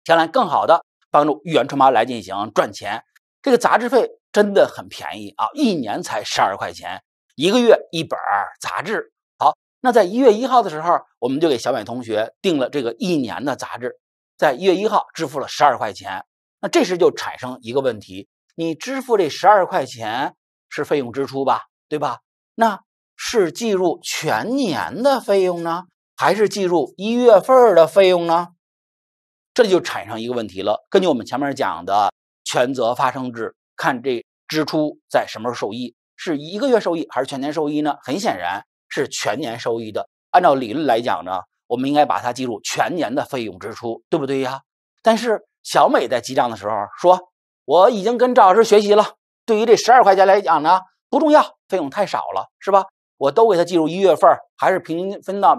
将来更好的帮助豫园春妈来进行赚钱。这个杂志费。真的很便宜啊！一年才十二块钱，一个月一本杂志。好，那在一月一号的时候，我们就给小美同学订了这个一年的杂志，在一月一号支付了十二块钱。那这时就产生一个问题：你支付这十二块钱是费用支出吧？对吧？那是计入全年的费用呢，还是计入一月份的费用呢？这就产生一个问题了。根据我们前面讲的权责发生制，看这支出在什么时候受益，是一个月受益还是全年受益呢？很显然是全年受益的。按照理论来讲呢，我们应该把它记入全年的费用支出，对不对呀？但是小美在记账的时候说：“我已经跟赵老师学习了，对于这十二块钱来讲呢，不重要，费用太少了，是吧？我都给他记入一月份，还是平均分到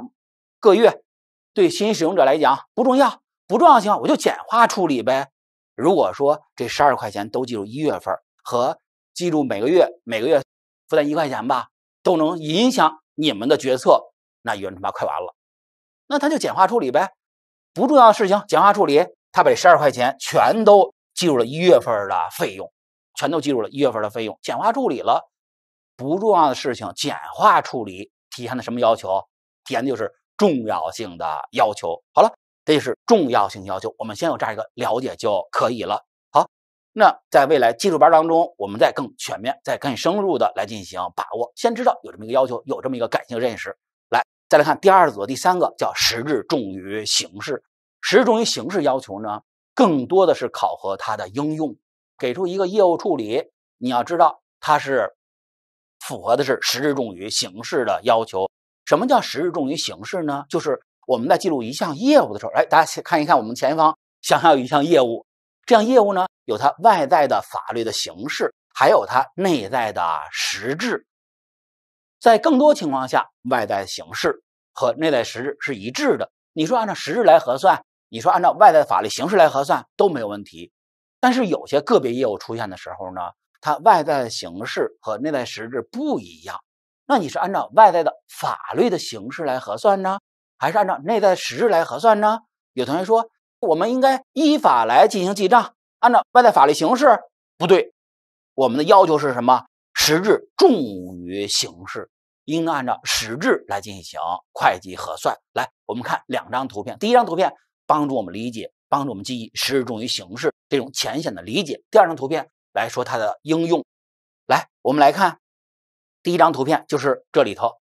个月。对新使用者来讲不重要。”不重要的情况，我就简化处理呗。如果说这十二块钱都记入一月份，和记住每个月每个月负担一块钱吧，都能影响你们的决策，那原创吧快完了。那他就简化处理呗。不重要的事情简化处理，他把这十二块钱全都记入了一月份的费用，全都记入了一月份的费用，简化处理了。不重要的事情简化处理，体现的什么要求？体现的就是重要性的要求。好了。这是重要性要求，我们先有这样一个了解就可以了。好，那在未来基础班当中，我们再更全面、再更深入的来进行把握。先知道有这么一个要求，有这么一个感性认识。来，再来看第二组，第三个叫实质重于形式。实质重于形式要求呢，更多的是考核它的应用。给出一个业务处理，你要知道它是符合的是实质重于形式的要求。什么叫实质重于形式呢？就是。我们在记录一项业务的时候，哎，大家看一看我们前方，想象有一项业务，这样业务呢，有它外在的法律的形式，还有它内在的实质。在更多情况下，外在形式和内在实质是一致的。你说按照实质来核算，你说按照外在法律形式来核算都没有问题。但是有些个别业务出现的时候呢，它外在的形式和内在实质不一样，那你是按照外在的法律的形式来核算呢？还是按照内在实质来核算呢？有同学说，我们应该依法来进行记账，按照外在法律形式不对。我们的要求是什么？实质重于形式，应当按照实质来进行会计核算。来，我们看两张图片，第一张图片帮助我们理解，帮助我们记忆实质重于形式这种浅显的理解。第二张图片来说它的应用。来，我们来看第一张图片，就是这里头，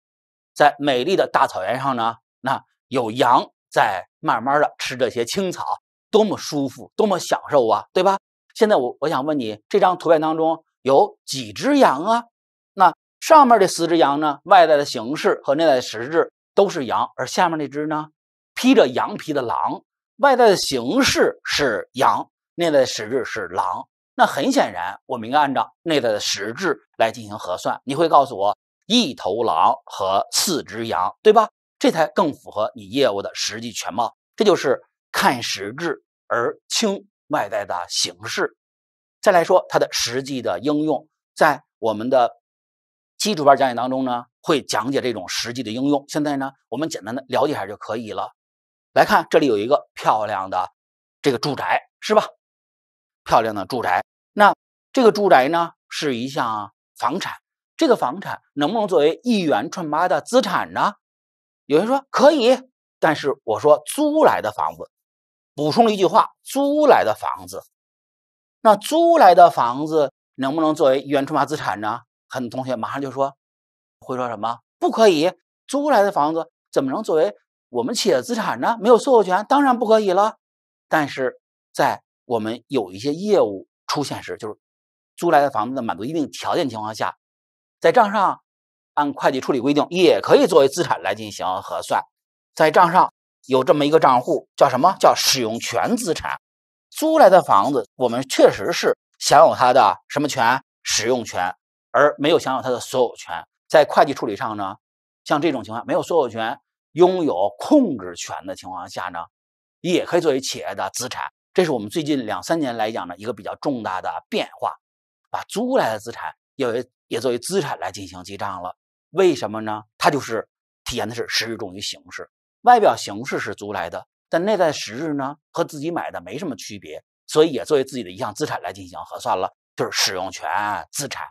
在美丽的大草原上呢。那有羊在慢慢的吃这些青草，多么舒服，多么享受啊，对吧？现在我我想问你，这张图片当中有几只羊啊？那上面这四只羊呢？外在的形式和内在的实质都是羊，而下面那只呢？披着羊皮的狼，外在的形式是羊，内在的实质是狼。那很显然，我们应该按照内在的实质来进行核算。你会告诉我，一头狼和四只羊，对吧？这才更符合你业务的实际全貌，这就是看实质而轻外在的形式。再来说它的实际的应用，在我们的基础班讲解当中呢，会讲解这种实际的应用。现在呢，我们简单的了解一下就可以了。来看这里有一个漂亮的这个住宅，是吧？漂亮的住宅，那这个住宅呢是一项房产，这个房产能不能作为一元串八的资产呢？有人说可以，但是我说租来的房子，补充了一句话：租来的房子，那租来的房子能不能作为原创化资产呢？很多同学马上就说，会说什么？不可以，租来的房子怎么能作为我们企业的资产呢？没有所有权，当然不可以了。但是在我们有一些业务出现时，就是租来的房子的满足一定条件情况下，在账上。按会计处理规定，也可以作为资产来进行核算。在账上有这么一个账户，叫什么叫使用权资产？租来的房子，我们确实是享有它的什么权？使用权，而没有享有它的所有权。在会计处理上呢，像这种情况，没有所有权，拥有控制权的情况下呢，也可以作为企业的资产。这是我们最近两三年来讲的一个比较重大的变化，把租来的资产也也作为资产来进行记账了。为什么呢？它就是体现的是实质重于形式，外表形式是租来的，但内在实质呢和自己买的没什么区别，所以也作为自己的一项资产来进行核算了，就是使用权资产。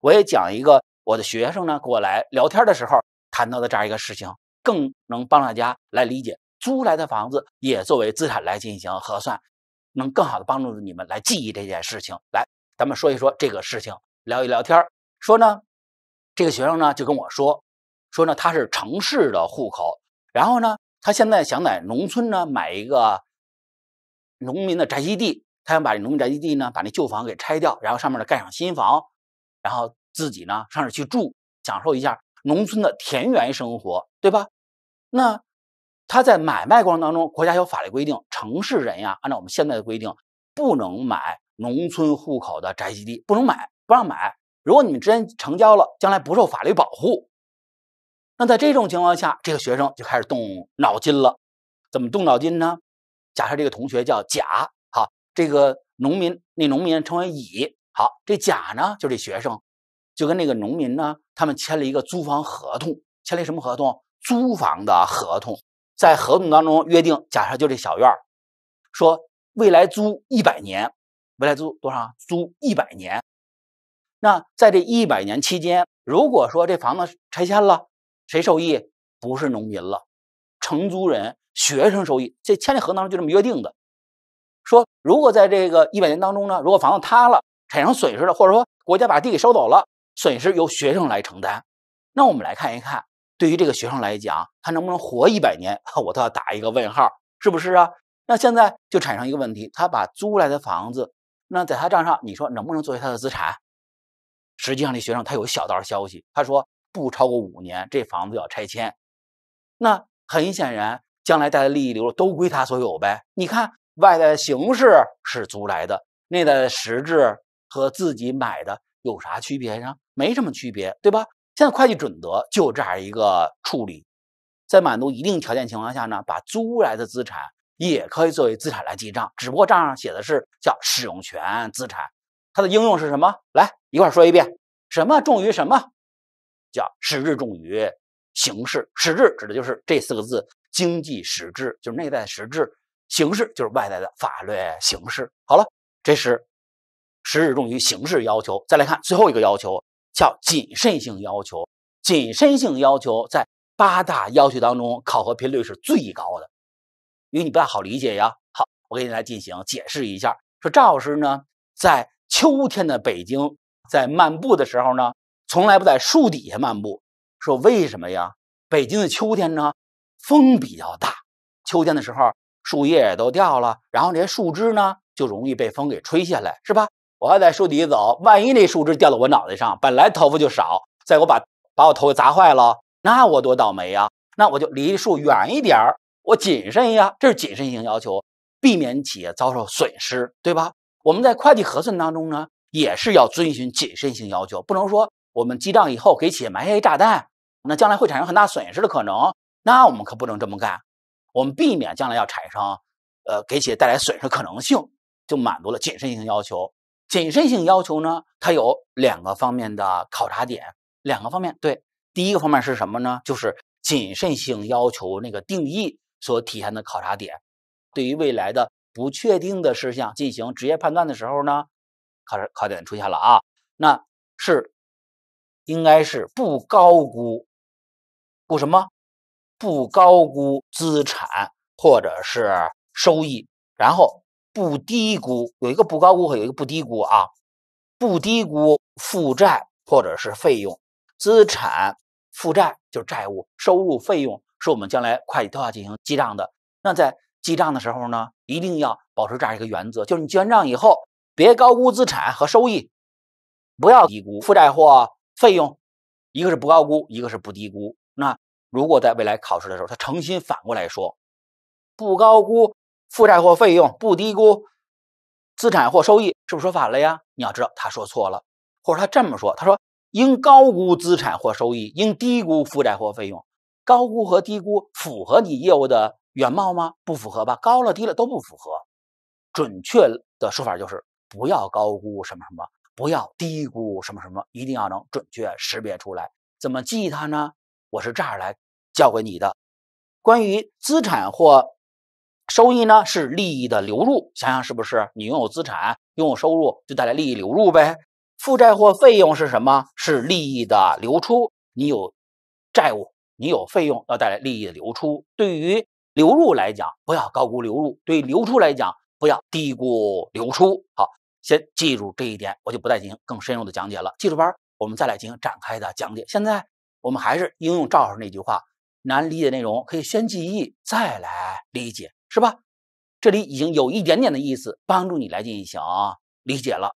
我也讲一个我的学生呢过来聊天的时候谈到的这样一个事情，更能帮大家来理解租来的房子也作为资产来进行核算，能更好的帮助你们来记忆这件事情。来，咱们说一说这个事情，聊一聊天说呢。这个学生呢就跟我说，说呢他是城市的户口，然后呢他现在想在农村呢买一个农民的宅基地，他想把这农民宅基地呢，把那旧房给拆掉，然后上面呢盖上新房，然后自己呢上这去住，享受一下农村的田园生活，对吧？那他在买卖过程当中，国家有法律规定，城市人呀，按照我们现在的规定，不能买农村户口的宅基地，不能买，不让买。如果你们之间成交了，将来不受法律保护。那在这种情况下，这个学生就开始动脑筋了。怎么动脑筋呢？假设这个同学叫甲，好，这个农民那农民称为乙，好，这甲呢就这学生，就跟那个农民呢，他们签了一个租房合同，签了什么合同？租房的合同，在合同当中约定，假设就这小院说未来租一百年，未来租多少？租一百年。那在这一百年期间，如果说这房子拆迁了，谁受益？不是农民了，承租人学生受益。这签这合同当中就这么约定的。说如果在这个一百年当中呢，如果房子塌了，产生损失了，或者说国家把地给收走了，损失由学生来承担。那我们来看一看，对于这个学生来讲，他能不能活一百年，我都要打一个问号，是不是啊？那现在就产生一个问题，他把租来的房子，那在他账上，你说能不能作为他的资产？实际上，这学生他有小道消息，他说不超过五年，这房子要拆迁。那很显然，将来带来利益流入都归他所有呗。你看，外在的形式是租来的，内在的实质和自己买的有啥区别呢？没什么区别，对吧？现在会计准则就这样一个处理，在满足一定条件情况下呢，把租来的资产也可以作为资产来记账，只不过账上写的是叫使用权资产。它的应用是什么？来一块说一遍，什么重于什么？叫实质重于形式。实质指的就是这四个字：经济实质，就是内在实质；形式就是外在的法律形式。好了，这是实质重于形式要求。再来看最后一个要求，叫谨慎性要求。谨慎性要求在八大要求当中考核频率是最高的，因为你不大好理解呀。好，我给你来进行解释一下。说赵老师呢，在秋天的北京，在漫步的时候呢，从来不在树底下漫步。说为什么呀？北京的秋天呢，风比较大。秋天的时候，树叶也都掉了，然后这些树枝呢，就容易被风给吹下来，是吧？我还在树底下走，万一那树枝掉到我脑袋上，本来头发就少，再给我把把我头给砸坏了，那我多倒霉呀！那我就离树远一点儿，我谨慎呀，这是谨慎性要求，避免企业遭受损失，对吧？我们在会计核算当中呢，也是要遵循谨慎性要求，不能说我们记账以后给企业埋下一炸弹，那将来会产生很大损失的可能，那我们可不能这么干。我们避免将来要产生，呃，给企业带来损失可能性，就满足了谨慎性要求。谨慎性要求呢，它有两个方面的考察点，两个方面。对，第一个方面是什么呢？就是谨慎性要求那个定义所体现的考察点，对于未来的。不确定的事项进行职业判断的时候呢，考考点出现了啊，那是应该是不高估，不什么？不高估资产或者是收益，然后不低估，有一个不高估和有一个不低估啊，不低估负债或者是费用，资产、负债就是债务，收入、费用是我们将来会计都要进行记账的。那在记账的时候呢，一定要保持这样一个原则，就是你记完账以后，别高估资产和收益，不要低估负债或费用。一个是不高估，一个是不低估。那如果在未来考试的时候，他诚心反过来说，不高估负债或费用，不低估资产或收益，是不是说反了呀？你要知道他说错了，或者他这么说，他说应高估资产或收益，应低估负债或费用。高估和低估符合你业务的。原貌吗？不符合吧，高了低了都不符合。准确的说法就是不要高估什么什么，不要低估什么什么，一定要能准确识别出来。怎么记它呢？我是这样来教给你的。关于资产或收益呢，是利益的流入。想想是不是？你拥有资产，拥有收入，就带来利益流入呗。负债或费用是什么？是利益的流出。你有债务，你有费用，要带来利益的流出。对于流入来讲，不要高估流入；对流出来讲，不要低估流出。好，先记住这一点，我就不再进行更深入的讲解了。技术班我们再来进行展开的讲解。现在我们还是应用赵老师那句话：难理解内容可以先记忆，再来理解，是吧？这里已经有一点点的意思，帮助你来进行理解了。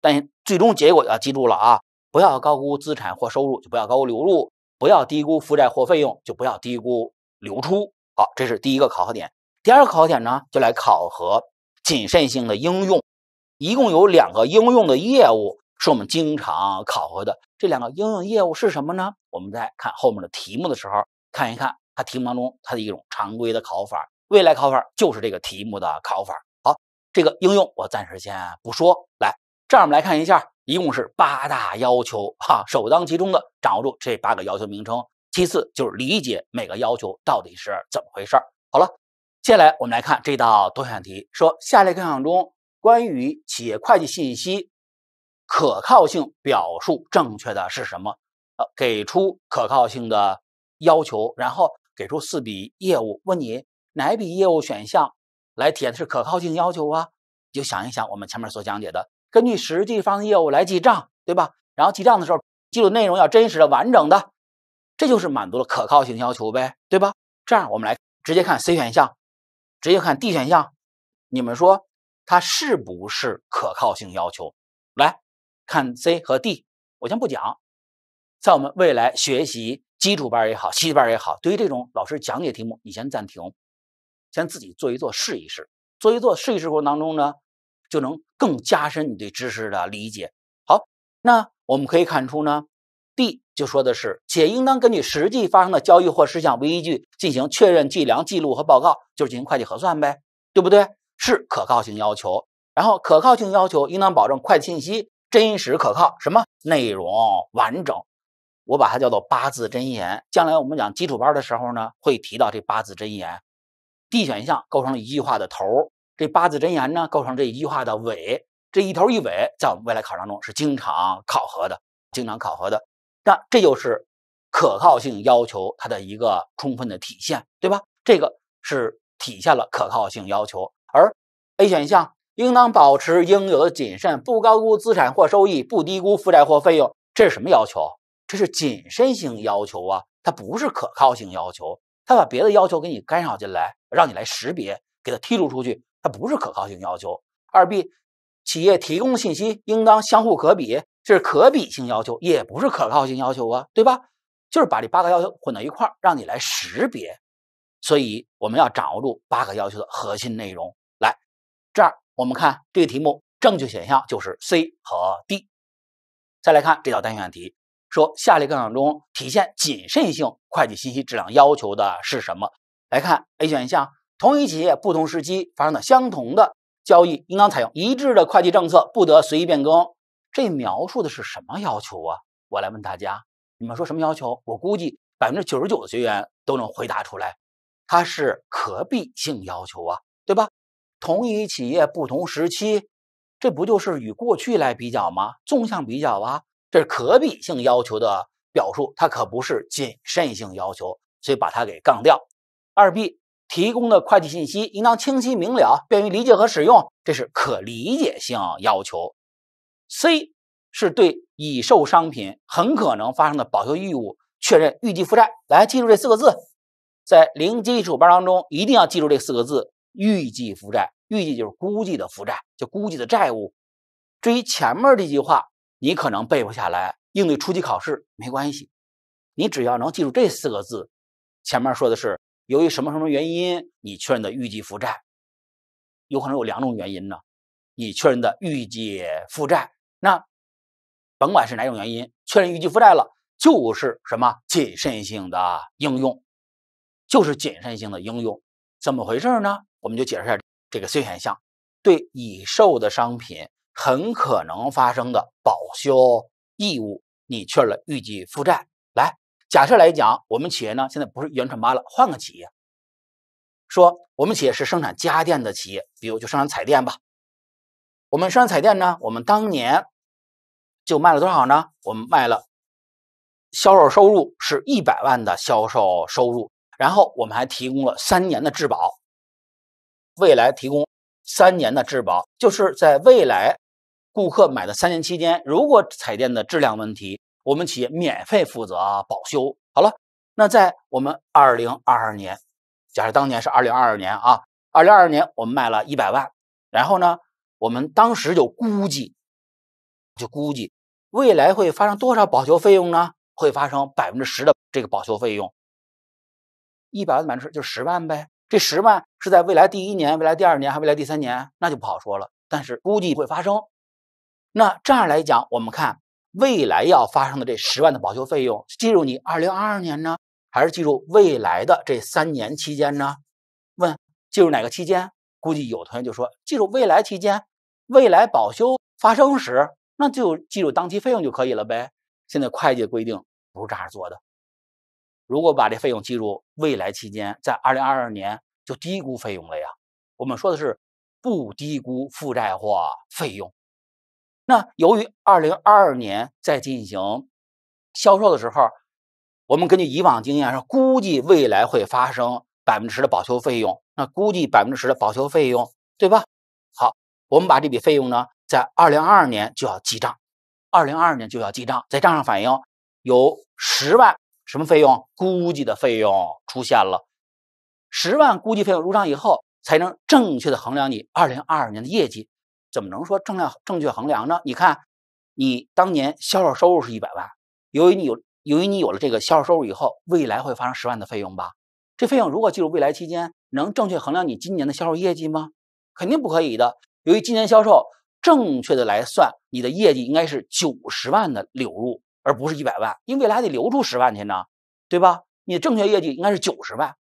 但最终结果要记住了啊，不要高估资产或收入，就不要高估流入；不要低估负债或费用，就不要低估流出。好，这是第一个考核点。第二个考核点呢，就来考核谨慎性的应用。一共有两个应用的业务是我们经常考核的。这两个应用业务是什么呢？我们在看后面的题目的时候，看一看它题目当中它的一种常规的考法。未来考法就是这个题目的考法。好，这个应用我暂时先不说。来，这样我们来看一下，一共是八大要求哈，首当其冲的掌握住这八个要求名称。其次就是理解每个要求到底是怎么回事好了，接下来我们来看这道多选题，说下列各项中关于企业会计信息可靠性表述正确的是什么？呃，给出可靠性的要求，然后给出四笔业务，问你哪笔业务选项来体现的是可靠性要求啊？就想一想我们前面所讲解的，根据实际发生业务来记账，对吧？然后记账的时候记录内容要真实的、完整的。这就是满足了可靠性要求呗，对吧？这样我们来直接看 C 选项，直接看 D 选项，你们说它是不是可靠性要求？来看 C 和 D，我先不讲。在我们未来学习基础班也好，习题班也好，对于这种老师讲解题目，你先暂停，先自己做一做试一试。做一做试一试过程当中呢，就能更加深你对知识的理解。好，那我们可以看出呢。D 就说的是，且应当根据实际发生的交易或事项为依据进行确认计量记录和报告，就是进行会计核算呗，对不对？是可靠性要求。然后可靠性要求应当保证会计信息真实可靠，什么内容完整？我把它叫做八字真言。将来我们讲基础班的时候呢，会提到这八字真言。D 选项构成了一句话的头，这八字真言呢构成这一句话的尾。这一头一尾在我们未来考当中是经常考核的，经常考核的。那这就是可靠性要求它的一个充分的体现，对吧？这个是体现了可靠性要求。而 A 选项应当保持应有的谨慎，不高估资产或收益，不低估负债或费用，这是什么要求？这是谨慎性要求啊，它不是可靠性要求。它把别的要求给你干扰进来，让你来识别，给它剔除出去，它不是可靠性要求。二 B，企业提供信息应当相互可比。这是可比性要求，也不是可靠性要求啊，对吧？就是把这八个要求混到一块儿，让你来识别。所以我们要掌握住八个要求的核心内容。这样我们看这个题目，正确选项就是 C 和 D。再来看这道单选题，说下列各项中体现谨慎性会计信息质量要求的是什么？来看 A 选项，同一企业不同时期发生的相同的交易，应当采用一致的会计政策，不得随意变更。这描述的是什么要求啊？我来问大家，你们说什么要求？我估计百分之九十九的学员都能回答出来，它是可比性要求啊，对吧？同一企业不同时期，这不就是与过去来比较吗？纵向比较啊，这是可比性要求的表述，它可不是谨慎性要求，所以把它给杠掉。二 B 提供的会计信息应当清晰明了，便于理解和使用，这是可理解性要求。C 是对已售商品很可能发生的保修义务确认预计负债。来，记住这四个字，在零基础班当中一定要记住这四个字：预计负债。预计就是估计的负债，就估计的债务。至于前面这句话，你可能背不下来，应对初级考试没关系。你只要能记住这四个字，前面说的是由于什么什么原因你确认的预计负债，有可能有两种原因呢。你确认的预计负债。那甭管是哪种原因，确认预计负债了，就是什么谨慎性的应用，就是谨慎性的应用，怎么回事呢？我们就解释一下这个 C 选项，对已售的商品很可能发生的保修义务，你确认了预计负债。来，假设来讲，我们企业呢现在不是原创八了，换个企业，说我们企业是生产家电的企业，比如就生产彩电吧，我们生产彩电呢，我们当年。就卖了多少呢？我们卖了，销售收入是一百万的销售收入，然后我们还提供了三年的质保，未来提供三年的质保，就是在未来顾客买的三年期间，如果彩电的质量问题，我们企业免费负责保修。好了，那在我们二零二二年，假设当年是二零二二年啊，二零二二年我们卖了一百万，然后呢，我们当时就估计，就估计未来会发生多少保修费用呢？会发生百分之十的这个保修费用。一百万百分之十就十万呗。这十万是在未来第一年、未来第二年还未来第三年，那就不好说了。但是估计会发生。那这样来讲，我们看未来要发生的这十万的保修费用，计入你二零二二年呢，还是计入未来的这三年期间呢？问计入哪个期间？估计有同学就说计入未来期间，未来保修发生时，那就计入当期费用就可以了呗。现在会计规定不是这样做的。如果把这费用计入未来期间，在二零二二年就低估费用了呀。我们说的是不低估负债或费用。那由于二零二二年在进行销售的时候，我们根据以往经验是估计未来会发生百分之十的保修费用。那估计百分之十的保修费用，对吧？好，我们把这笔费用呢，在二零二二年就要记账，二零二二年就要记账，在账上反映有十万。什么费用？估计的费用出现了，十万估计费用入账以后，才能正确的衡量你二零二二年的业绩。怎么能说正量正确衡量呢？你看，你当年销售收入是一百万，由于你有由于你有了这个销售收入以后，未来会发生十万的费用吧？这费用如果计入未来期间，能正确衡量你今年的销售业绩吗？肯定不可以的。由于今年销售正确的来算，你的业绩应该是九十万的流入。而不是一百万，因为未来还得留出十万去呢，对吧？你的正确业绩应该是九十万。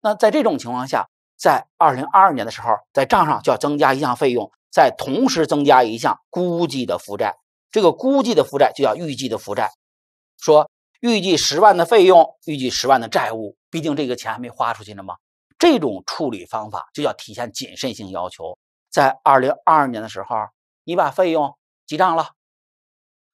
那在这种情况下，在二零二二年的时候，在账上就要增加一项费用，再同时增加一项估计的负债。这个估计的负债就叫预计的负债。说预计十万的费用，预计十万的债务，毕竟这个钱还没花出去呢嘛。这种处理方法就叫体现谨慎性要求。在二零二二年的时候，你把费用记账了。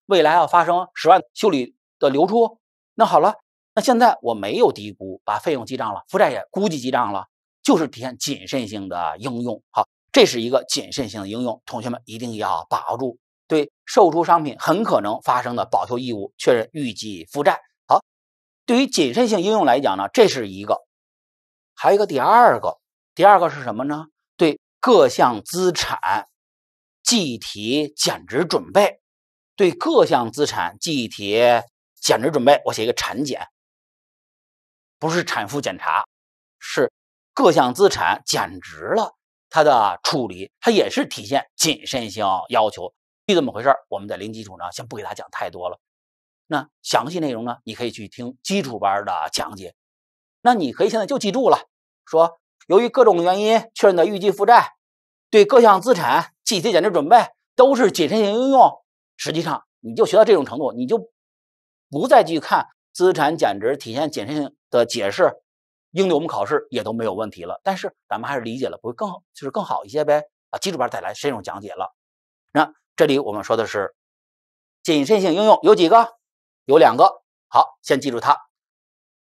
未来要发生十万修理的流出，那好了，那现在我没有低估，把费用记账了，负债也估计记账了，就是体现谨慎性的应用。好，这是一个谨慎性的应用，同学们一定要把握住。对售出商品很可能发生的保修义务确认预计负债。好，对于谨慎性应用来讲呢，这是一个，还有一个第二个，第二个是什么呢？对各项资产计提减值准备。对各项资产计提减值准备，我写一个产检，不是产妇检查，是各项资产减值了，它的处理它也是体现谨慎性要求，就这么回事我们在零基础呢，先不给大家讲太多了。那详细内容呢，你可以去听基础班的讲解。那你可以现在就记住了，说由于各种原因确认的预计负债，对各项资产计提减值准备都是谨慎性应用。实际上，你就学到这种程度，你就不再去看资产减值体现谨慎性的解释，应对我们考试也都没有问题了。但是咱们还是理解了，不会更就是更好一些呗？啊，基础班再来深入讲解了。那这里我们说的是谨慎性应用有几个？有两个。好，先记住它。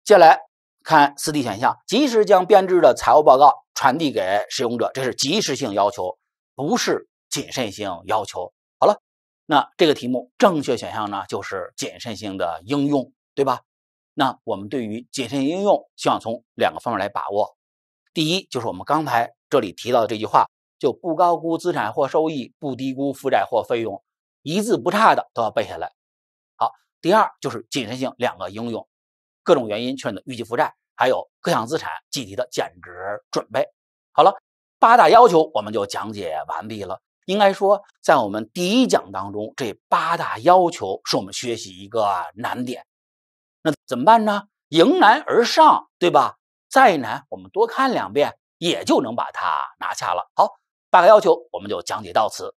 接下来看四 D 选项，及时将编制的财务报告传递给使用者，这是及时性要求，不是谨慎性要求。那这个题目正确选项呢，就是谨慎性的应用，对吧？那我们对于谨慎应用，希望从两个方面来把握。第一，就是我们刚才这里提到的这句话，就不高估资产或收益，不低估负债或费用，一字不差的都要背下来。好，第二就是谨慎性两个应用，各种原因确认的预计负债，还有各项资产计提的减值准备。好了，八大要求我们就讲解完毕了。应该说，在我们第一讲当中，这八大要求是我们学习一个难点。那怎么办呢？迎难而上，对吧？再难，我们多看两遍，也就能把它拿下了。好，八个要求我们就讲解到此。